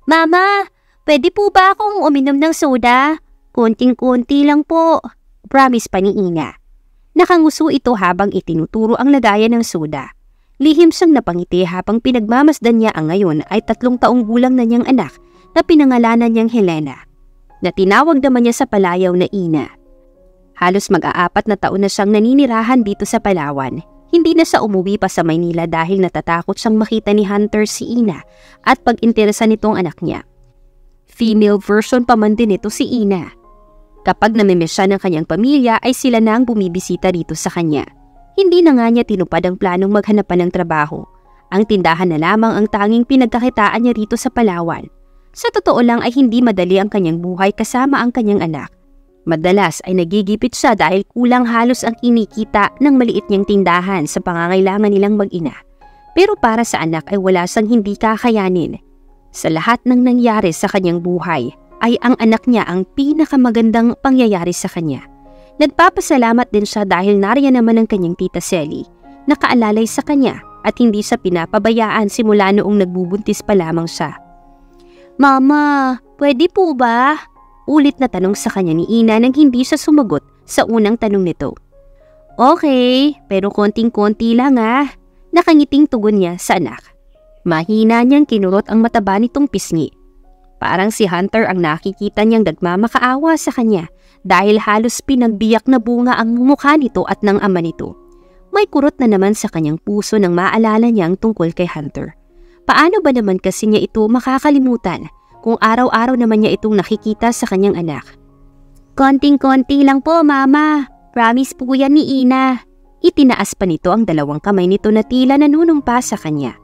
Mama, pwede po ba akong uminom ng soda? Konting-konti lang po. Promise pa ni Ina. Nakanguso ito habang itinuturo ang lagayan ng soda. Lihim siyang napangiti habang pinagmamasdan niya ang ngayon ay tatlong taong gulang na niyang anak na pinangalanan niyang Helena, na tinawag naman niya sa palayaw na Ina. Halos mag-aapat na taon na siyang naninirahan dito sa Palawan. Hindi na siya umuwi pa sa Maynila dahil natatakot siyang makita ni Hunter si Ina at pag-interesa nitong anak niya. Female version pa man din ito si Ina. Kapag namimiss ng kanyang pamilya ay sila na ang bumibisita rito sa kanya. Hindi na nga niya tinupad ang planong maghanapan ng trabaho. Ang tindahan na lamang ang tanging pinagkakitaan niya rito sa Palawan sa totoo lang ay hindi madali ang kanyang buhay kasama ang kanyang anak. Madalas ay nagigipit siya dahil kulang halos ang kinikita ng maliit niyang tindahan sa pangangailangan nilang mag-ina. Pero para sa anak ay wala siyang hindi kakayanin. Sa lahat ng nangyari sa kanyang buhay ay ang anak niya ang pinakamagandang pangyayari sa kanya. Nagpapasalamat din siya dahil nariyan naman ang kanyang tita Sally na kaalalay sa kanya at hindi sa pinapabayaan simula noong nagbubuntis pa lamang siya. Mama, pwede po ba? Ulit na tanong sa kanya ni Ina nang hindi siya sumagot sa unang tanong nito. Okay, pero konting-konti lang ah. Nakangiting tugon niya sa anak. Mahina niyang kinurot ang mataba nitong pisngi. Parang si Hunter ang nakikita niyang nagmamakaawa sa kanya dahil halos pinagbiyak na bunga ang mukha nito at ng ama nito. May kurot na naman sa kanyang puso nang maalala niyang tungkol kay Hunter. Paano ba naman kasi niya ito makakalimutan kung araw-araw naman niya itong nakikita sa kanyang anak? Konting-konti lang po, Mama. Promise po yan ni Ina. Itinaas pa nito ang dalawang kamay nito na tila nanunumpa sa kanya.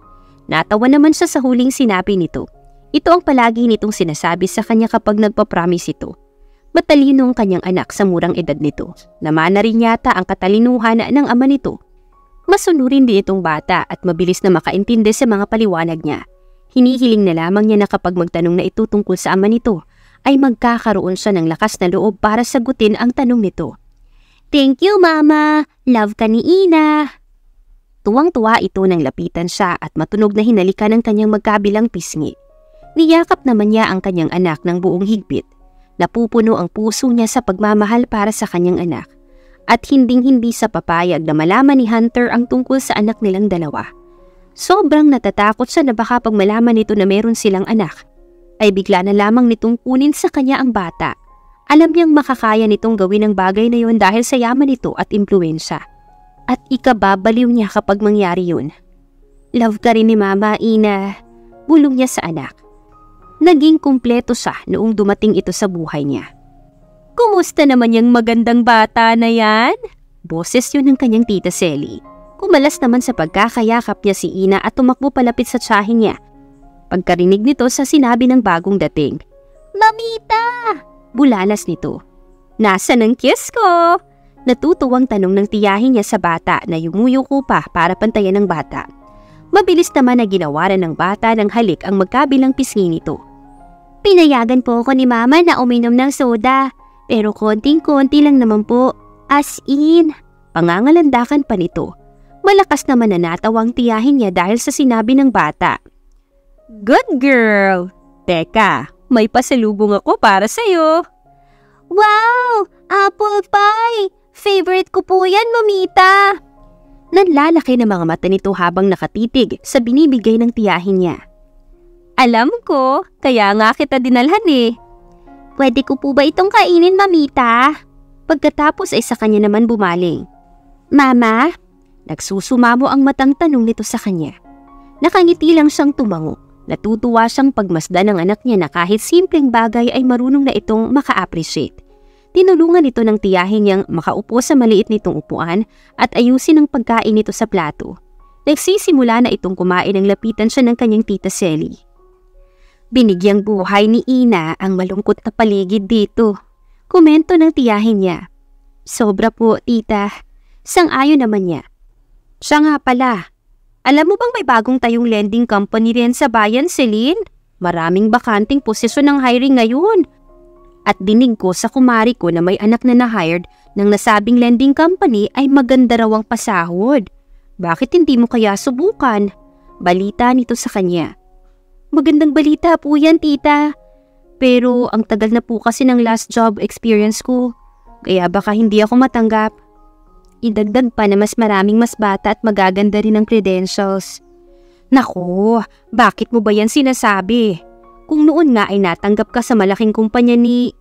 Natawa naman siya sa huling sinabi nito. Ito ang palagi nitong sinasabi sa kanya kapag nagpapromise ito. Matalino ang kanyang anak sa murang edad nito. Namana rin yata ang katalinuhan ng ama nito. Masunurin din itong bata at mabilis na makaintindi sa mga paliwanag niya. Hinihiling na lamang niya na kapag magtanong na ito tungkol sa ama nito, ay magkakaroon siya ng lakas na loob para sagutin ang tanong nito. Thank you, Mama! Love ka ni Ina! Tuwang-tuwa ito nang lapitan siya at matunog na hinalikan ng kanyang magkabilang pisngi. Niyakap naman niya ang kanyang anak ng buong higpit. Napupuno ang puso niya sa pagmamahal para sa kanyang anak. At hinding-hindi sa papayag na malaman ni Hunter ang tungkol sa anak nilang dalawa. Sobrang natatakot siya na baka pag malaman nito na meron silang anak, ay bigla na lamang nitong kunin sa kanya ang bata alam niyang makakaya nitong gawin ang bagay na yun dahil sa yaman nito at impluensya. At ikababaliw niya kapag mangyari yun. Love ka rin ni Mama, Ina. Bulong niya sa anak. Naging kumpleto siya noong dumating ito sa buhay niya. Kumusta naman yung magandang bata na yan? Boses yun ng kanyang tita Selly. Kumalas naman sa pagkakayakap niya si Ina at tumakbo palapit sa tsahin niya. Pagkarinig nito sa sinabi ng bagong dating. Mamita! Bulalas nito. Nasa ng kiss ko? Natutuwang tanong ng tiyahin niya sa bata na yumuyuko pa para pantayan ng bata. Mabilis naman na ginawaran ng bata ng halik ang magkabilang pisngi nito. Pinayagan po ako ni mama na uminom ng soda, pero konting-konti lang naman po. As in, pangangalandakan pa nito. Malakas naman na natawang tiyahin niya dahil sa sinabi ng bata. Good girl! Teka, may pasalubong ako para sa'yo. Wow! Apple pie! Favorite ko po yan, mamita! Nanlalaki ng mga mata nito habang nakatitig sa binibigay ng tiyahin niya. Alam ko, kaya nga kita dinalhan eh. Pwede ko po ba itong kainin, mamita? Pagkatapos ay sa kanya naman bumaling. Mama? Nagsusumamo ang matang tanong nito sa kanya. Nakangiti lang siyang tumango. Natutuwa siyang pagmasdan ng anak niya na kahit simpleng bagay ay marunong na itong maka-appreciate. Tinulungan ito ng tiyahin niyang makaupo sa maliit nitong upuan at ayusin ang pagkain nito sa plato. Nagsisimula na itong kumain ng lapitan siya ng kanyang tita Selly. Binigyang buhay ni Ina ang malungkot na paligid dito. Komento ng tiyahin niya. Sobra po, tita. Sang-ayon naman niya. Siya nga pala, alam mo bang may bagong tayong lending company rin sa bayan, Celine? Maraming bakanting posisyon ng hiring ngayon. At dinig ko sa kumari ko na may anak na na-hired ng nasabing lending company ay maganda raw ang pasahod. Bakit hindi mo kaya subukan? Balita nito sa kanya. Magandang balita po yan, tita. Pero ang tagal na po kasi ng last job experience ko. Kaya baka hindi ako matanggap. Idagdag pa na mas maraming mas bata at magaganda rin ang credentials. Naku, bakit mo ba yan sinasabi? Kung noon nga ay natanggap ka sa malaking kumpanya ni...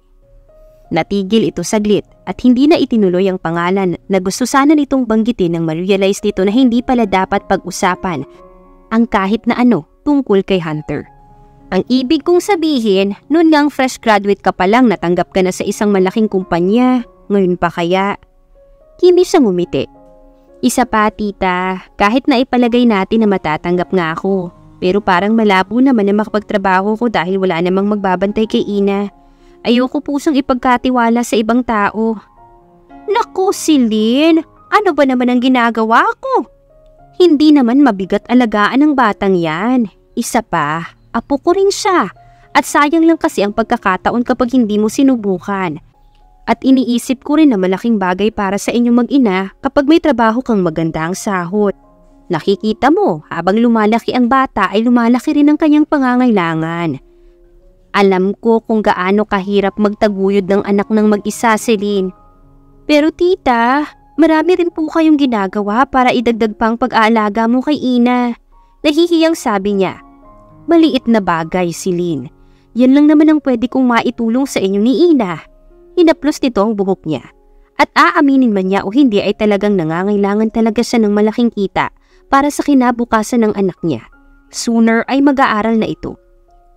Natigil ito saglit at hindi na itinuloy ang pangalan na gusto sana nitong banggitin nang ma-realize nito na hindi pala dapat pag-usapan ang kahit na ano tungkol kay Hunter. Ang ibig kong sabihin, noon ngang fresh graduate ka pa lang natanggap ka na sa isang malaking kumpanya, ngayon pa kaya hindi siya ngumiti. Isa pa tita, kahit na ipalagay natin na matatanggap nga ako. Pero parang malabo naman na makapagtrabaho ko dahil wala namang magbabantay kay Ina. Ayoko pusong ipagkatiwala sa ibang tao. Naku, Celine! Ano ba naman ang ginagawa ko? Hindi naman mabigat alagaan ng batang yan. Isa pa, apo ko rin siya. At sayang lang kasi ang pagkakataon kapag hindi mo sinubukan. At iniisip ko rin na malaking bagay para sa inyong mag-ina kapag may trabaho kang magandang sahot. Nakikita mo, habang lumalaki ang bata ay lumalaki rin ang kanyang pangangailangan. Alam ko kung gaano kahirap magtaguyod ng anak ng mag-isa, Celine. Pero tita, marami rin po kayong ginagawa para idagdag pang pag-aalaga mo kay Ina. Nahihiyang sabi niya. Maliit na bagay, Celine. Yan lang naman ang pwede kong maitulong sa inyo ni Ina. Hinaplos nito ang buhok niya. At aaminin man niya o hindi ay talagang nangangailangan talaga siya ng malaking kita para sa kinabukasan ng anak niya. Sooner ay mag-aaral na ito.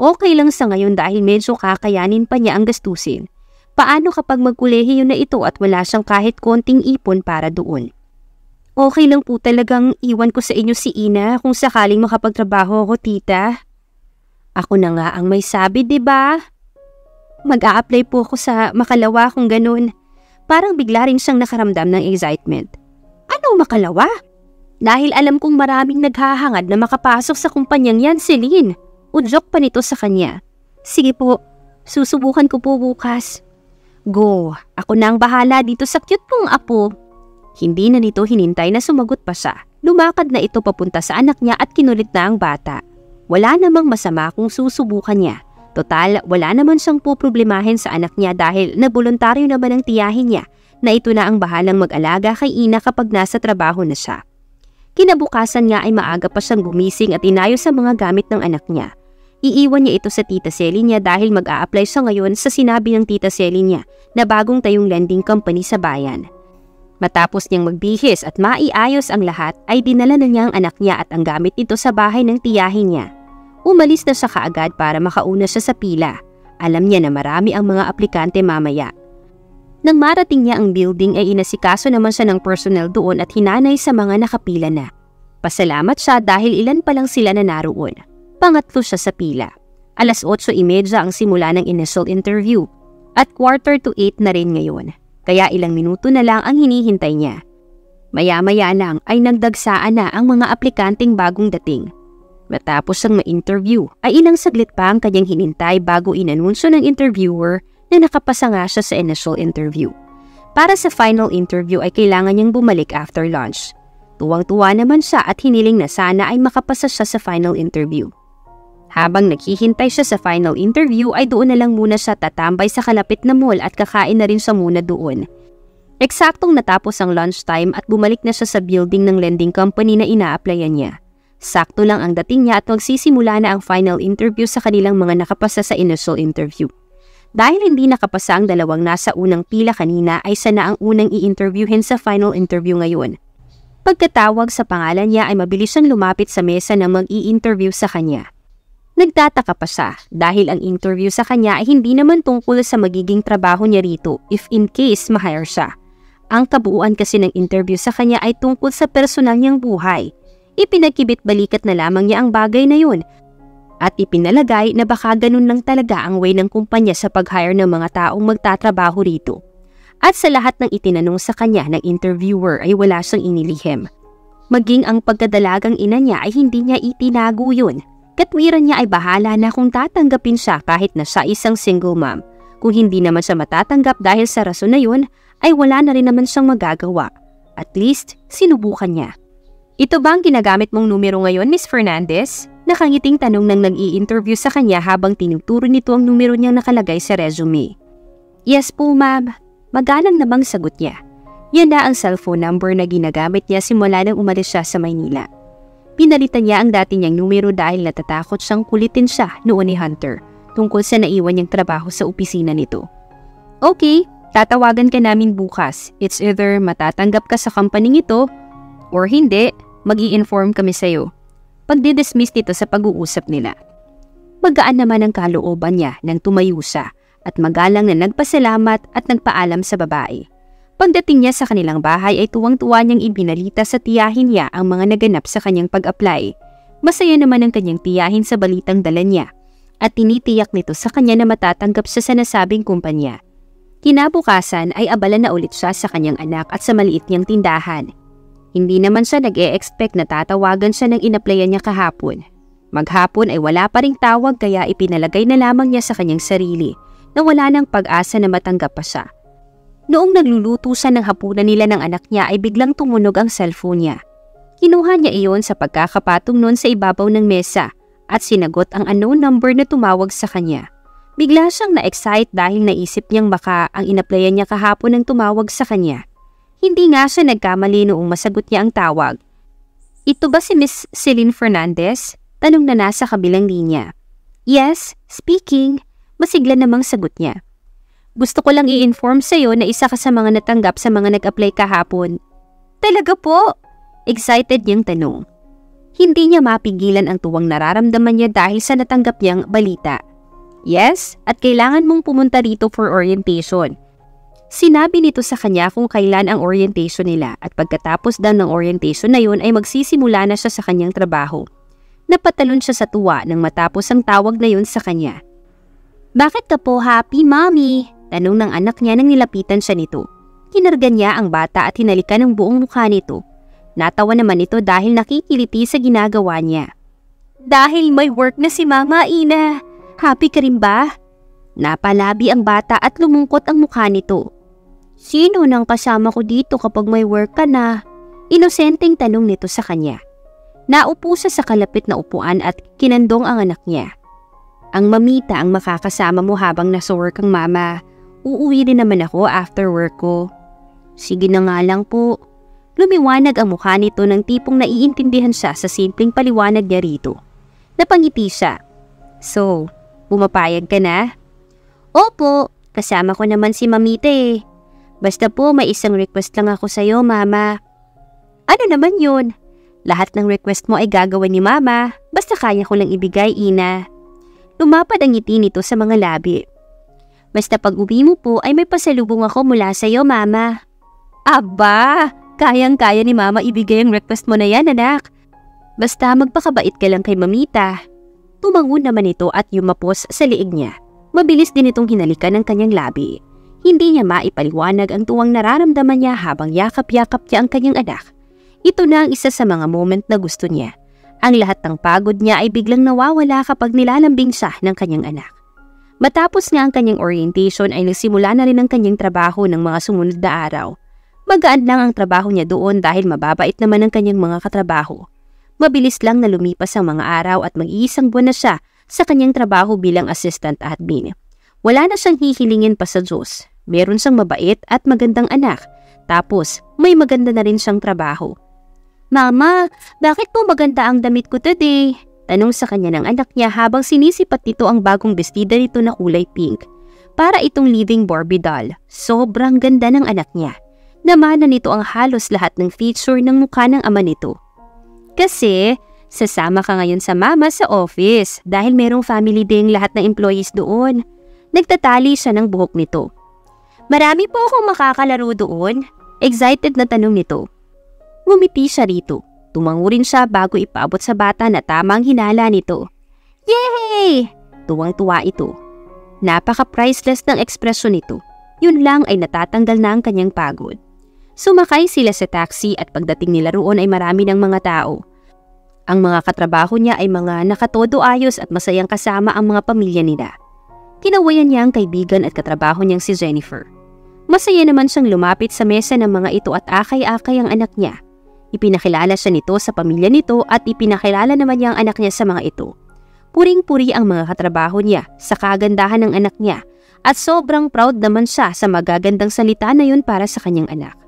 Okay lang sa ngayon dahil medyo kakayanin pa niya ang gastusin. Paano kapag magkulehiyo na ito at wala siyang kahit konting ipon para doon? Okay lang po talagang iwan ko sa inyo si Ina kung sakaling makapagtrabaho ako, tita. Ako na nga ang may sabi, ba? Mag-a-apply po ako sa makalawa kung ganun. Parang bigla rin siyang nakaramdam ng excitement. Anong makalawa? Dahil alam kong maraming naghahangad na makapasok sa kumpanyang yan, Celine. Udyok pa nito sa kanya. Sige po, susubukan ko po bukas. Go, ako na ang bahala dito sa cute kong apo. Hindi na nito hinintay na sumagot pa siya. Lumakad na ito papunta sa anak niya at kinulit na ang bata. Wala namang masama kung susubukan niya. Total, wala naman siyang poproblemahin sa anak niya dahil nabuluntaryo naman ang tiyahin niya na ito na ang bahalang mag-alaga kay Ina kapag nasa trabaho na siya. Kinabukasan nga ay maaga pa siyang gumising at inayos sa mga gamit ng anak niya. Iiwan niya ito sa tita Selly niya dahil mag a apply siya ngayon sa sinabi ng tita Selly niya na bagong tayong lending company sa bayan. Matapos niyang magbihis at maiayos ang lahat ay dinala na niya ang anak niya at ang gamit nito sa bahay ng tiyahin niya. Umalis na siya kaagad para makauna siya sa pila. Alam niya na marami ang mga aplikante mamaya. Nang marating niya ang building ay inasikaso naman siya ng personnel doon at hinanay sa mga nakapila na. Pasalamat siya dahil ilan pa lang sila na naroon. Pangatlo siya sa pila. Alas 8.30 ang simula ng initial interview at quarter to 8 na rin ngayon kaya ilang minuto na lang ang hinihintay niya. Maya-maya lang ay nagdagsaan na ang mga aplikanteng bagong dating. Matapos ang ma-interview ay ilang saglit pa ang kanyang hinintay bago inanunsyo ng interviewer na nakapasa nga siya sa initial interview. Para sa final interview ay kailangan niyang bumalik after lunch. Tuwang-tuwa naman siya at hiniling na sana ay makapasa siya sa final interview. Habang naghihintay siya sa final interview ay doon na lang muna siya tatambay sa kalapit na mall at kakain na rin siya muna doon. Eksaktong natapos ang lunchtime at bumalik na siya sa building ng lending company na ina-applyan niya. Sakto lang ang dating niya at magsisimula na ang final interview sa kanilang mga nakapasa sa initial interview. Dahil hindi nakapasa ang dalawang nasa unang pila kanina ay sana ang unang i-interviewin sa final interview ngayon. Pagkatawag sa pangalan niya ay mabilis siyang lumapit sa mesa na mag-i-interview sa kanya. Nagtataka pa siya dahil ang interview sa kanya ay hindi naman tungkol sa magiging trabaho niya rito if in case ma-hire siya. Ang kabuuan kasi ng interview sa kanya ay tungkol sa personal niyang buhay. Ipinagkibit balikat na lamang niya ang bagay na yun at ipinalagay na baka ganun lang talaga ang way ng kumpanya sa pag-hire ng mga taong magtatrabaho rito. At sa lahat ng itinanong sa kanya ng interviewer ay wala siyang inilihim. Maging ang pagkadalagang ina niya ay hindi niya itinago yun Katwiran niya ay bahala na kung tatanggapin siya kahit na siya isang single mom. Kung hindi naman siya matatanggap dahil sa rason na yun, ay wala na rin naman siyang magagawa. At least, sinubukan niya. Ito ba ang ginagamit mong numero ngayon, Miss Fernandez? Nakangiting tanong nang nag-i-interview sa kanya habang tinuturo nito ang numero niyang nakalagay sa resume. Yes po, ma'am. Magalang namang sagot niya. Yan na ang cellphone number na ginagamit niya simula nang umalis siya sa Maynila. Pinalitan niya ang dati niyang numero dahil natatakot siyang kulitin siya noon ni Hunter tungkol sa naiwan niyang trabaho sa opisina nito. Okay, tatawagan ka namin bukas. It's either matatanggap ka sa company ito or hindi, mag inform kami sa'yo. Pagdidismiss nito sa pag-uusap nila. Magaan naman ang kalooban niya nang tumayo siya at magalang na nagpasalamat at nagpaalam sa babae. Pagdating niya sa kanilang bahay ay tuwang-tuwa niyang ibinalita sa tiyahin niya ang mga naganap sa kanyang pag-apply. Masaya naman ang kanyang tiyahin sa balitang dala niya at tinitiyak nito sa kanya na matatanggap sa nasabing kumpanya. Kinabukasan ay abala na ulit siya sa kanyang anak at sa maliit niyang tindahan. Hindi naman siya nag-e-expect na tatawagan siya ng inaplayan niya kahapon. Maghapon ay wala pa ring tawag kaya ipinalagay na lamang niya sa kanyang sarili na wala nang pag-asa na matanggap pa siya. Noong nagluluto siya ng hapunan nila ng anak niya ay biglang tumunog ang cellphone niya. Kinuha niya iyon sa pagkakapatong noon sa ibabaw ng mesa at sinagot ang unknown number na tumawag sa kanya. Bigla siyang na-excite dahil naisip niyang baka ang inaplayan niya kahapon ng tumawag sa kanya. Hindi nga siya nagkamali noong masagot niya ang tawag. Ito ba si Miss Celine Fernandez? Tanong na nasa kabilang linya. Yes, speaking. Masigla namang sagot niya. Gusto ko lang i-inform sa'yo na isa ka sa mga natanggap sa mga nag-apply kahapon. Talaga po? Excited niyang tanong. Hindi niya mapigilan ang tuwang nararamdaman niya dahil sa natanggap niyang balita. Yes, at kailangan mong pumunta rito for orientation. Sinabi nito sa kanya kung kailan ang orientation nila at pagkatapos daw ng orientation na yun ay magsisimula na siya sa kanyang trabaho. Napatalon siya sa tuwa nang matapos ang tawag na yun sa kanya. Bakit ka po happy, mommy? Tanong ng anak niya nang nilapitan siya nito. Kinarga niya ang bata at hinalikan ang buong mukha nito. Natawa naman ito dahil nakikiliti sa ginagawa niya. Dahil may work na si Mama Ina. Happy ka rin ba? Napalabi ang bata at lumungkot ang mukha nito. Sino nang kasama ko dito kapag may work ka na? Inosenteng tanong nito sa kanya. Naupo siya sa kalapit na upuan at kinandong ang anak niya. Ang mamita ang makakasama mo habang nasa work ang mama. Uuwi rin naman ako after work ko. Sige na nga lang po. Lumiwanag ang mukha nito ng tipong naiintindihan siya sa simpleng paliwanag niya rito. Napangiti siya. So, pumapayag ka na? Opo, kasama ko naman si mamita eh. Basta po may isang request lang ako sa'yo, mama. Ano naman yun? Lahat ng request mo ay gagawin ni mama. Basta kaya ko lang ibigay, Ina. Lumapad ang ngiti nito sa mga labi. Basta pag uwi mo po ay may pasalubong ako mula sa iyo, Mama. Aba, kayang-kaya ni Mama ibigay ang request mo na yan, anak. Basta magpakabait ka lang kay Mamita. Tumango naman ito at yumapos sa liig niya. Mabilis din itong hinalikan ng kanyang labi. Hindi niya maipaliwanag ang tuwang nararamdaman niya habang yakap-yakap niya ang kanyang anak. Ito na ang isa sa mga moment na gusto niya. Ang lahat ng pagod niya ay biglang nawawala kapag nilalambing siya ng kanyang anak. Matapos nga ang kanyang orientation ay nagsimula na rin ang kanyang trabaho ng mga sumunod na araw. Magaan lang ang trabaho niya doon dahil mababait naman ang kanyang mga katrabaho. Mabilis lang na lumipas ang mga araw at mag-iisang buwan na siya sa kanyang trabaho bilang assistant admin. Wala na siyang hihilingin pa sa Diyos. Meron siyang mabait at magandang anak. Tapos, may maganda na rin siyang trabaho. Mama, bakit po maganda ang damit ko today? Tanong sa kanya ng anak niya habang sinisipat nito ang bagong bestida nito na kulay pink. Para itong living Barbie doll. Sobrang ganda ng anak niya. Namana nito ang halos lahat ng feature ng mukha ng ama nito. Kasi, sasama ka ngayon sa mama sa office dahil merong family ding lahat ng employees doon. Nagtatali siya ng buhok nito. Marami po akong makakalaro doon. Excited na tanong nito. Ngumiti siya rito. Tumango rin siya bago ipaabot sa bata na tamang hinala nito. Yay! Tuwang-tuwa ito. Napaka-priceless ng ekspresyon nito. Yun lang ay natatanggal na ang kanyang pagod. Sumakay sila sa taxi at pagdating nila roon ay marami ng mga tao. Ang mga katrabaho niya ay mga nakatodo ayos at masayang kasama ang mga pamilya nila. Kinawayan niya ang kaibigan at katrabaho niyang si Jennifer. Masaya naman siyang lumapit sa mesa ng mga ito at akay-akay ang anak niya Ipinakilala siya nito sa pamilya nito at ipinakilala naman niya ang anak niya sa mga ito. Puring-puri ang mga katrabaho niya sa kagandahan ng anak niya at sobrang proud naman siya sa magagandang salita na yun para sa kanyang anak.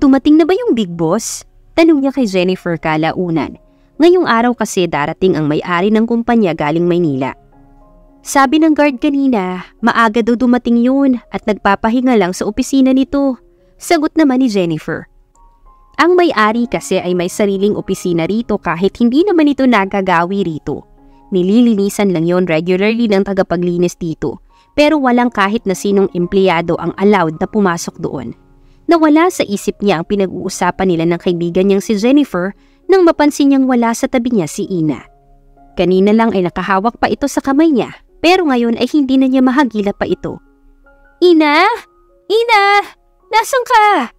Dumating na ba yung big boss? Tanong niya kay Jennifer kalaunan. Ngayong araw kasi darating ang may-ari ng kumpanya galing Maynila. Sabi ng guard kanina, maaga daw dumating yun at nagpapahinga lang sa opisina nito. Sagot naman ni Jennifer. Ang may-ari kasi ay may sariling opisina rito kahit hindi naman ito nagagawi rito. Nililinisan lang yon regularly ng tagapaglinis dito pero walang kahit na sinong empleyado ang allowed na pumasok doon. Nawala sa isip niya ang pinag-uusapan nila ng kaibigan niyang si Jennifer nang mapansin niyang wala sa tabi niya si Ina. Kanina lang ay nakahawak pa ito sa kamay niya pero ngayon ay hindi na niya mahagila pa ito. Ina! Ina! Nasaan ka?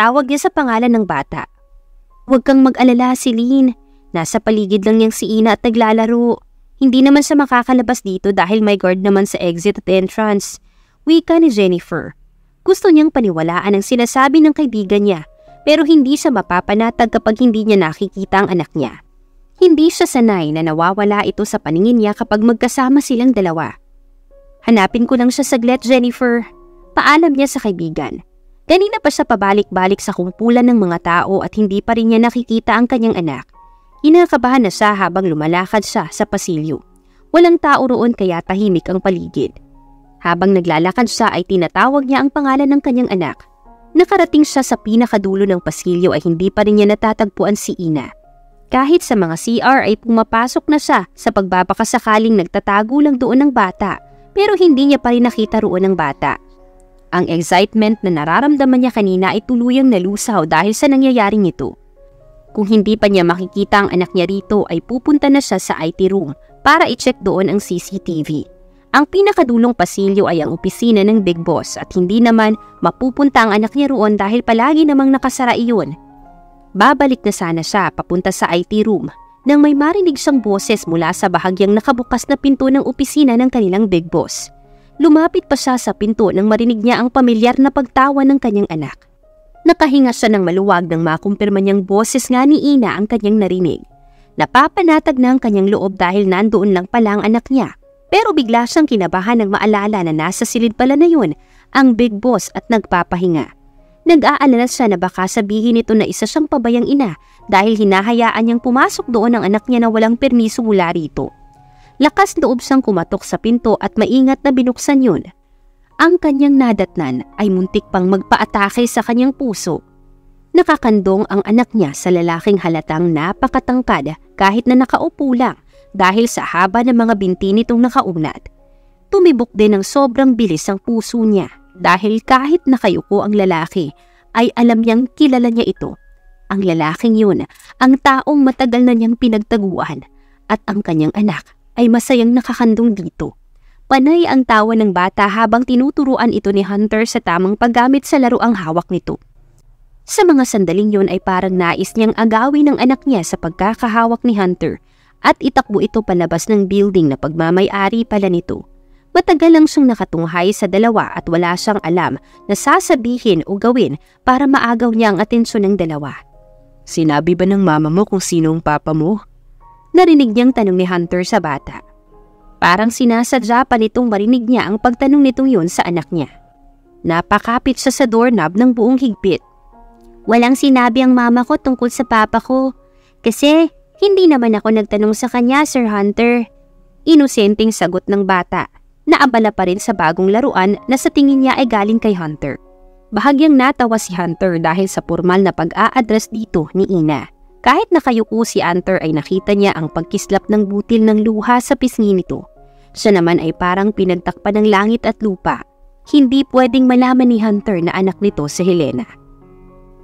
Tawag niya sa pangalan ng bata. Huwag kang mag-alala, Celine. Nasa paligid lang niyang si Ina at naglalaro. Hindi naman siya makakalabas dito dahil may guard naman sa exit at entrance. Wika ni Jennifer. Gusto niyang paniwalaan ang sinasabi ng kaibigan niya pero hindi siya mapapanatag kapag hindi niya nakikita ang anak niya. Hindi siya sanay na nawawala ito sa paningin niya kapag magkasama silang dalawa. Hanapin ko lang siya saglit, Jennifer. Paalam niya sa kaibigan. Kanina pa siya pabalik-balik sa kumpulan ng mga tao at hindi pa rin niya nakikita ang kanyang anak. Inakabahan na siya habang lumalakad siya sa pasilyo. Walang tao roon kaya tahimik ang paligid. Habang naglalakad siya ay tinatawag niya ang pangalan ng kanyang anak. Nakarating siya sa pinakadulo ng pasilyo ay hindi pa rin niya natatagpuan si Ina. Kahit sa mga CR ay pumapasok na siya sa pagbabakasakaling nagtatago lang doon ng bata pero hindi niya pa rin nakita roon ng bata. Ang excitement na nararamdaman niya kanina ay tuluyang nalusaw dahil sa nangyayaring ito. Kung hindi pa niya makikita ang anak niya rito ay pupunta na siya sa IT room para i-check doon ang CCTV. Ang pinakadulong pasilyo ay ang opisina ng Big Boss at hindi naman mapupunta ang anak niya roon dahil palagi namang nakasara iyon. Babalik na sana siya papunta sa IT room nang may marinig siyang boses mula sa bahagyang nakabukas na pinto ng opisina ng kanilang Big Boss. Lumapit pa siya sa pinto nang marinig niya ang pamilyar na pagtawa ng kanyang anak. Nakahinga siya ng maluwag nang makumpirma niyang boses nga ni Ina ang kanyang narinig. Napapanatag na ang kanyang loob dahil nandoon lang pala ang anak niya. Pero bigla siyang kinabahan nang maalala na nasa silid pala na yun ang big boss at nagpapahinga. Nag-aalala siya na baka sabihin nito na isa siyang pabayang ina dahil hinahayaan niyang pumasok doon ang anak niya na walang permiso mula rito. Lakas loob siyang kumatok sa pinto at maingat na binuksan yun. Ang kanyang nadatnan ay muntik pang magpaatake sa kanyang puso. Nakakandong ang anak niya sa lalaking halatang napakatangkad kahit na nakaupo lang dahil sa haba ng mga binti nitong nakaunat. Tumibok din ng sobrang bilis ang puso niya dahil kahit nakayuko ang lalaki ay alam niyang kilala niya ito. Ang lalaking yun, ang taong matagal na niyang pinagtaguan at ang kanyang anak ay masayang nakakandong dito. Panay ang tawa ng bata habang tinuturuan ito ni Hunter sa tamang paggamit sa laro ang hawak nito. Sa mga sandaling yon ay parang nais niyang agawin ng anak niya sa pagkakahawak ni Hunter at itakbo ito palabas ng building na pagmamay-ari pala nito. Matagal lang siyang nakatunghay sa dalawa at wala siyang alam na sasabihin o gawin para maagaw niya ang atensyon ng dalawa. Sinabi ba ng mama mo kung sino ang papa mo? Narinig niyang tanong ni Hunter sa bata. Parang sinasadya pa nitong marinig niya ang pagtanong nitong yun sa anak niya. Napakapit siya sa doorknob ng buong higpit. Walang sinabi ang mama ko tungkol sa papa ko. Kasi hindi naman ako nagtanong sa kanya, Sir Hunter. Inosenteng sagot ng bata. Naabala pa rin sa bagong laruan na sa tingin niya ay galing kay Hunter. Bahagyang natawa si Hunter dahil sa formal na pag-a-address dito ni Ina. Kahit nakayuko si Hunter ay nakita niya ang pagkislap ng butil ng luha sa pisngi nito. Siya naman ay parang pinagtakpan ng langit at lupa. Hindi pwedeng malaman ni Hunter na anak nito si Helena.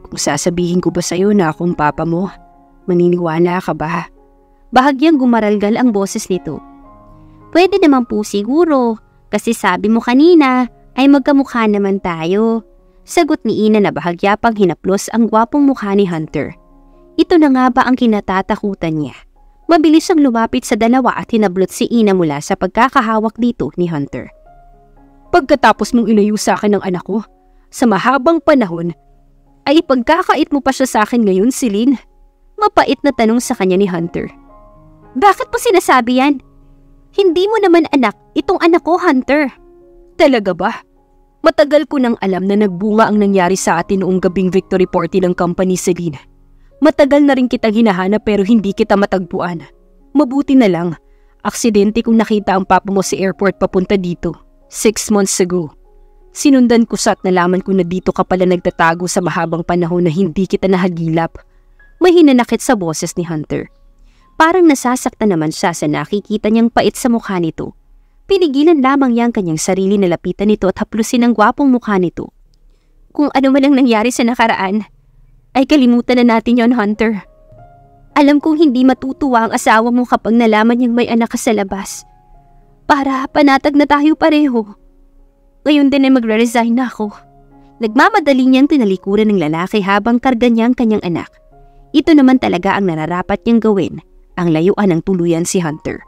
Kung sasabihin ko ba sa'yo na akong papa mo, maniniwala ka ba? Bahagyang gumaralgal ang boses nito. Pwede naman po siguro, kasi sabi mo kanina ay magkamukha naman tayo. Sagot ni Ina na bahagya pang hinaplos ang gwapong mukha ni Hunter. Ito na nga ba ang kinatatakutan niya? Mabilis siyang lumapit sa dalawa at hinablot si Ina mula sa pagkakahawak dito ni Hunter. Pagkatapos mong inayo sa akin ng anak ko, sa mahabang panahon, ay pagkakait mo pa siya sa akin ngayon, Celine? Mapait na tanong sa kanya ni Hunter. Bakit po sinasabi yan? Hindi mo naman anak, itong anak ko, Hunter. Talaga ba? Matagal ko nang alam na nagbunga ang nangyari sa atin noong gabing victory party ng company, Celine. Matagal na rin kitang hinahanap pero hindi kita matagpuan. Mabuti na lang, aksidente kong nakita ang papa mo sa airport papunta dito. Six months ago. Sinundan ko sa at nalaman ko na dito ka pala nagtatago sa mahabang panahon na hindi kita nahagilap. May hinanakit sa boses ni Hunter. Parang nasasaktan naman siya sa nakikita niyang pait sa mukha nito. Pinigilan lamang niya ang kanyang sarili na lapitan nito at haplusin ang gwapong mukha nito. Kung ano man ang nangyari sa nakaraan, ay kalimutan na natin yon Hunter. Alam kong hindi matutuwa ang asawa mo kapag nalaman niyang may anak ka sa labas. Para panatag na tayo pareho. Ngayon din ay magre-resign na ako. Nagmamadali niyang tinalikuran ng lalaki habang karga niya ang kanyang anak. Ito naman talaga ang nararapat niyang gawin, ang layuan ng tuluyan si Hunter.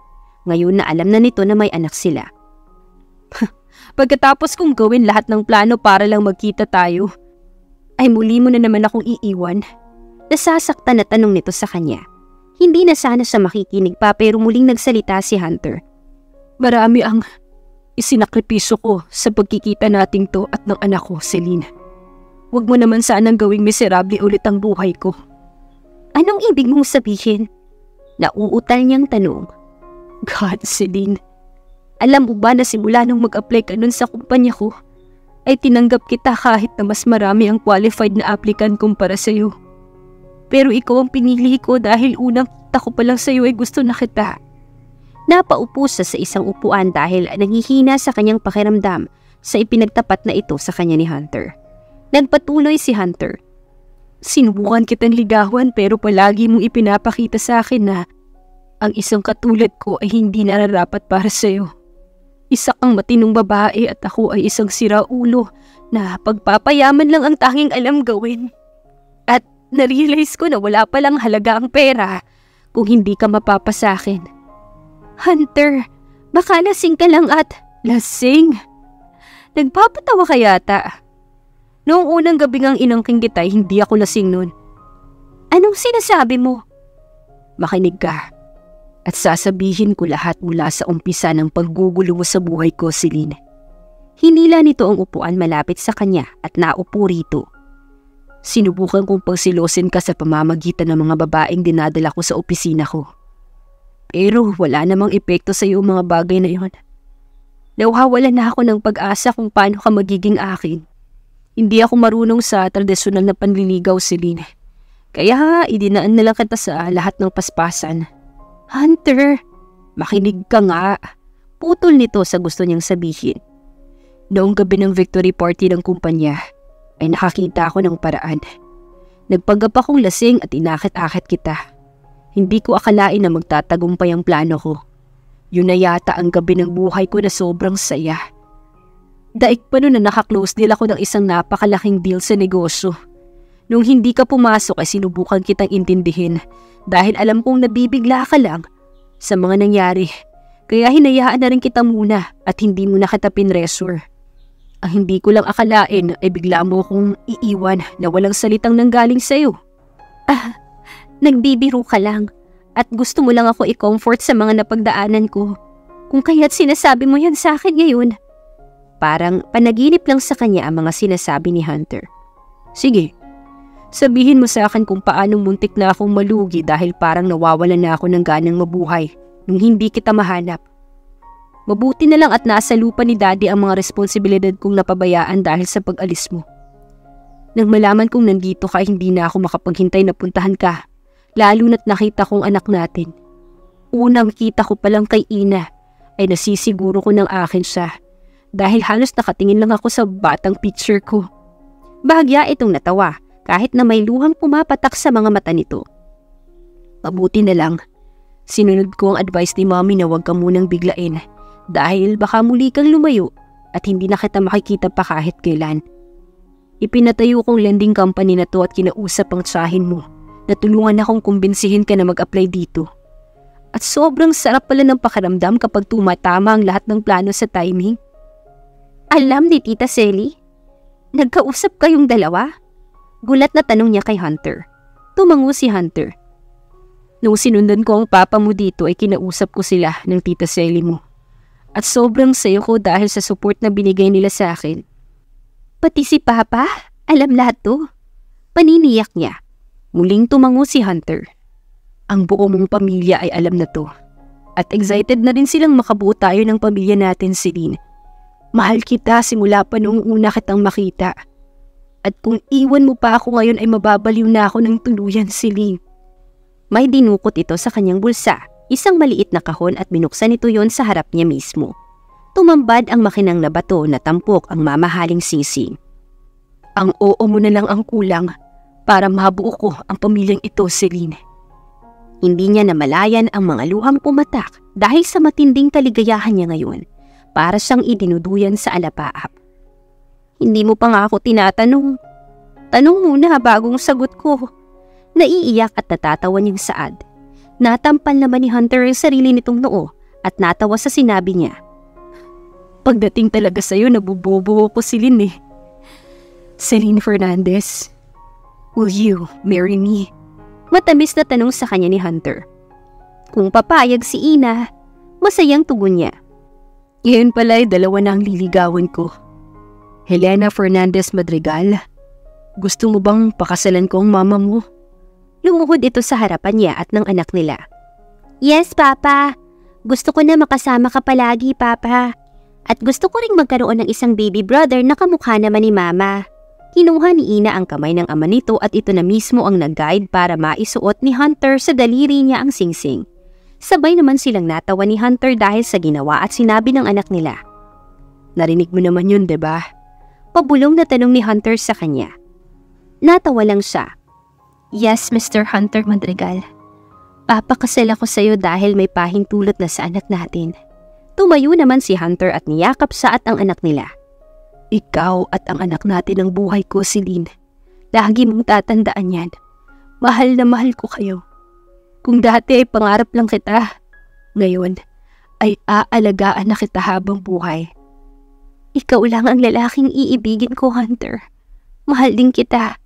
Ngayon na alam na nito na may anak sila. Pagkatapos kong gawin lahat ng plano para lang magkita tayo, ay muli mo na naman akong iiwan. Nasasaktan na tanong nito sa kanya. Hindi na sana siya makikinig pa pero muling nagsalita si Hunter. Marami ang isinakripiso ko sa pagkikita nating to at ng anak ko, Celine. Huwag mo naman sanang gawing miserable ulit ang buhay ko. Anong ibig mong sabihin? Nauutal niyang tanong. God, Celine. Alam mo ba na simula nung mag-apply ka nun sa kumpanya ko, ay tinanggap kita kahit na mas marami ang qualified na applicant kumpara sa'yo. Pero ikaw ang pinili ko dahil unang kita ko pa lang sa'yo ay gusto na kita. Napaupo siya sa isang upuan dahil nanghihina sa kanyang pakiramdam sa ipinagtapat na ito sa kanya ni Hunter. Nagpatuloy si Hunter. Sinubukan kitang ligawan pero palagi mong ipinapakita sa akin na ang isang katulad ko ay hindi nararapat para sa'yo. Isa kang matinong babae at ako ay isang siraulo na pagpapayaman lang ang tanging alam gawin. At narealize ko na wala palang halaga ang pera kung hindi ka mapapasakin. Hunter, baka lasing ka lang at lasing. Nagpapatawa ka yata. Noong unang gabi ngang inangking kita, hindi ako lasing nun. Anong sinasabi mo? Makinig ka. At sasabihin ko lahat mula sa umpisa ng paggugulo mo sa buhay ko, Celine. Hinila nito ang upuan malapit sa kanya at naupo rito. Sinubukan kong pagsilosin ka sa pamamagitan ng mga babaeng dinadala ko sa opisina ko. Pero wala namang epekto sa iyo mga bagay na iyon. Nawawala na ako ng pag-asa kung paano ka magiging akin. Hindi ako marunong sa tradisyonal na panliligaw, Celine. Kaya idinaan na lang kita sa lahat ng paspasan. Hunter, makinig ka nga. Putol nito sa gusto niyang sabihin. Noong gabi ng victory party ng kumpanya, ay nakakita ako ng paraan. Nagpanggap akong lasing at inakit-akit kita. Hindi ko akalain na magtatagumpay ang plano ko. Yun na yata ang gabi ng buhay ko na sobrang saya. Daig pa noon na nakaklose deal ako ng isang napakalaking deal sa negosyo. Nung hindi ka pumasok ay sinubukan kitang intindihin dahil alam kong nabibigla ka lang sa mga nangyari. Kaya hinayaan na rin kita muna at hindi mo na kita pinresure. Ang hindi ko lang akalain ay bigla mo kong iiwan na walang salitang nanggaling sa'yo. Ah, nagbibiro ka lang at gusto mo lang ako i-comfort sa mga napagdaanan ko. Kung kaya't sinasabi mo yan sa akin ngayon. Parang panaginip lang sa kanya ang mga sinasabi ni Hunter. Sige, Sabihin mo sa akin kung paano muntik na akong malugi dahil parang nawawalan na ako ng ganang mabuhay nung hindi kita mahanap. Mabuti na lang at nasa lupa ni daddy ang mga responsibilidad kong napabayaan dahil sa pag-alis mo. Nang malaman kong nandito ka hindi na ako makapaghintay na puntahan ka, lalo na't nakita kong anak natin. Unang kita ko palang kay Ina ay nasisiguro ko ng akin siya dahil halos nakatingin lang ako sa batang picture ko. Bahagya itong natawa kahit na may luhang pumapatak sa mga mata nito. Mabuti na lang, sinunod ko ang advice ni mommy na huwag ka munang biglain dahil baka muli kang lumayo at hindi na kita makikita pa kahit kailan. Ipinatayo kong lending company na to at kinausap ang tsahin mo na akong kumbinsihin ka na mag-apply dito. At sobrang sarap pala ng pakiramdam kapag tumatama ang lahat ng plano sa timing. Alam ni Tita Selly, nagkausap kayong dalawa? Gulat na tanong niya kay Hunter. Tumango si Hunter. Nung sinundan ko ang papa mo dito ay kinausap ko sila ng tita Selly mo. At sobrang sayo ko dahil sa support na binigay nila sa akin. Pati si Papa, alam lahat to. Paniniyak niya. Muling tumango si Hunter. Ang buo mong pamilya ay alam na to. At excited na rin silang makabuo tayo ng pamilya natin, Celine. Mahal kita simula pa noong una kitang makita. At kung iwan mo pa ako ngayon ay mababaliw na ako ng tuluyan, Celine. May dinukot ito sa kanyang bulsa, isang maliit na kahon at binuksan ito yon sa harap niya mismo. Tumambad ang makinang na bato na tampok ang mamahaling sising. Ang oo mo na lang ang kulang para mabuo ko ang pamilyang ito, Celine. Hindi niya namalayan ang mga luhang pumatak dahil sa matinding kaligayahan niya ngayon para siyang idinuduyan sa alapaap. Hindi mo pa nga ako tinatanong. Tanong muna bagong sagot ko. Naiiyak at natatawa niyang saad. Natampal naman ni Hunter ang sarili nitong noo at natawa sa sinabi niya. Pagdating talaga sa'yo, nabubobo ko si Lynn eh. Celine Fernandez, will you marry me? Matamis na tanong sa kanya ni Hunter. Kung papayag si Ina, masayang tugon niya. Ngayon pala dalawa na ang liligawan ko. Helena Fernandez Madrigal, gusto mo bang pakasalan ko ang mama mo? Lumuhod ito sa harapan niya at ng anak nila. Yes, Papa. Gusto ko na makasama ka palagi, Papa. At gusto ko ring magkaroon ng isang baby brother na kamukha naman ni Mama. Kinuha ni Ina ang kamay ng ama nito at ito na mismo ang nag-guide para maisuot ni Hunter sa daliri niya ang singsing. Sabay naman silang natawa ni Hunter dahil sa ginawa at sinabi ng anak nila. Narinig mo naman yun, ba? Diba? Pabulong na tanong ni Hunter sa kanya. Natawa lang siya. Yes, Mr. Hunter Madrigal. Papakasal ako sa iyo dahil may pahintulot na sa anak natin. Tumayo naman si Hunter at niyakap sa at ang anak nila. Ikaw at ang anak natin ang buhay ko, Celine. Lagi mong tatandaan yan. Mahal na mahal ko kayo. Kung dati ay pangarap lang kita, ngayon ay aalagaan na kita habang buhay. Ikaw lang ang lalaking iibigin ko, Hunter. Mahal din kita.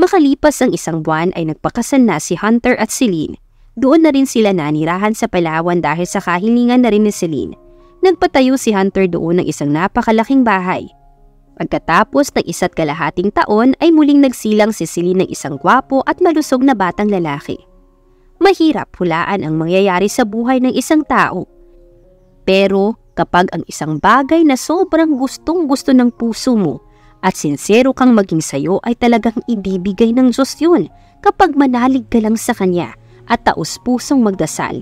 Makalipas ang isang buwan ay nagpakasal na si Hunter at Celine. Doon na rin sila nanirahan sa Palawan dahil sa kahilingan na rin ni Celine. Nagpatayo si Hunter doon ng isang napakalaking bahay. Pagkatapos ng isa't kalahating taon ay muling nagsilang si Celine ng isang gwapo at malusog na batang lalaki. Mahirap hulaan ang mangyayari sa buhay ng isang tao. Pero kapag ang isang bagay na sobrang gustong gusto ng puso mo at sincero kang maging sayo ay talagang ibibigay ng Diyos yun kapag manalig ka lang sa Kanya at taus-pusong magdasal.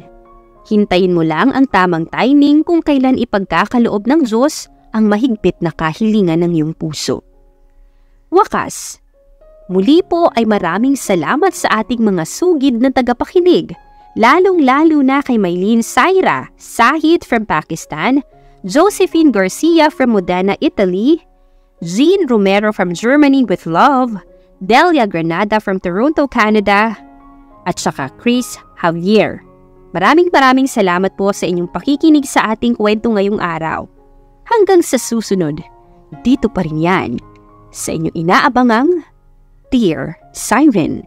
Hintayin mo lang ang tamang timing kung kailan ipagkakaloob ng Diyos ang mahigpit na kahilingan ng iyong puso. Wakas, muli po ay maraming salamat sa ating mga sugid na tagapakinig, lalong-lalo na kay Maylene Saira, Sahid from Pakistan, Josephine Garcia from Modena, Italy, Jean Romero from Germany with love, Delia Granada from Toronto, Canada, at saka Chris Javier. Maraming maraming salamat po sa inyong pakikinig sa ating kwento ngayong araw. Hanggang sa susunod, dito pa rin yan sa inyong inaabangang Dear Siren.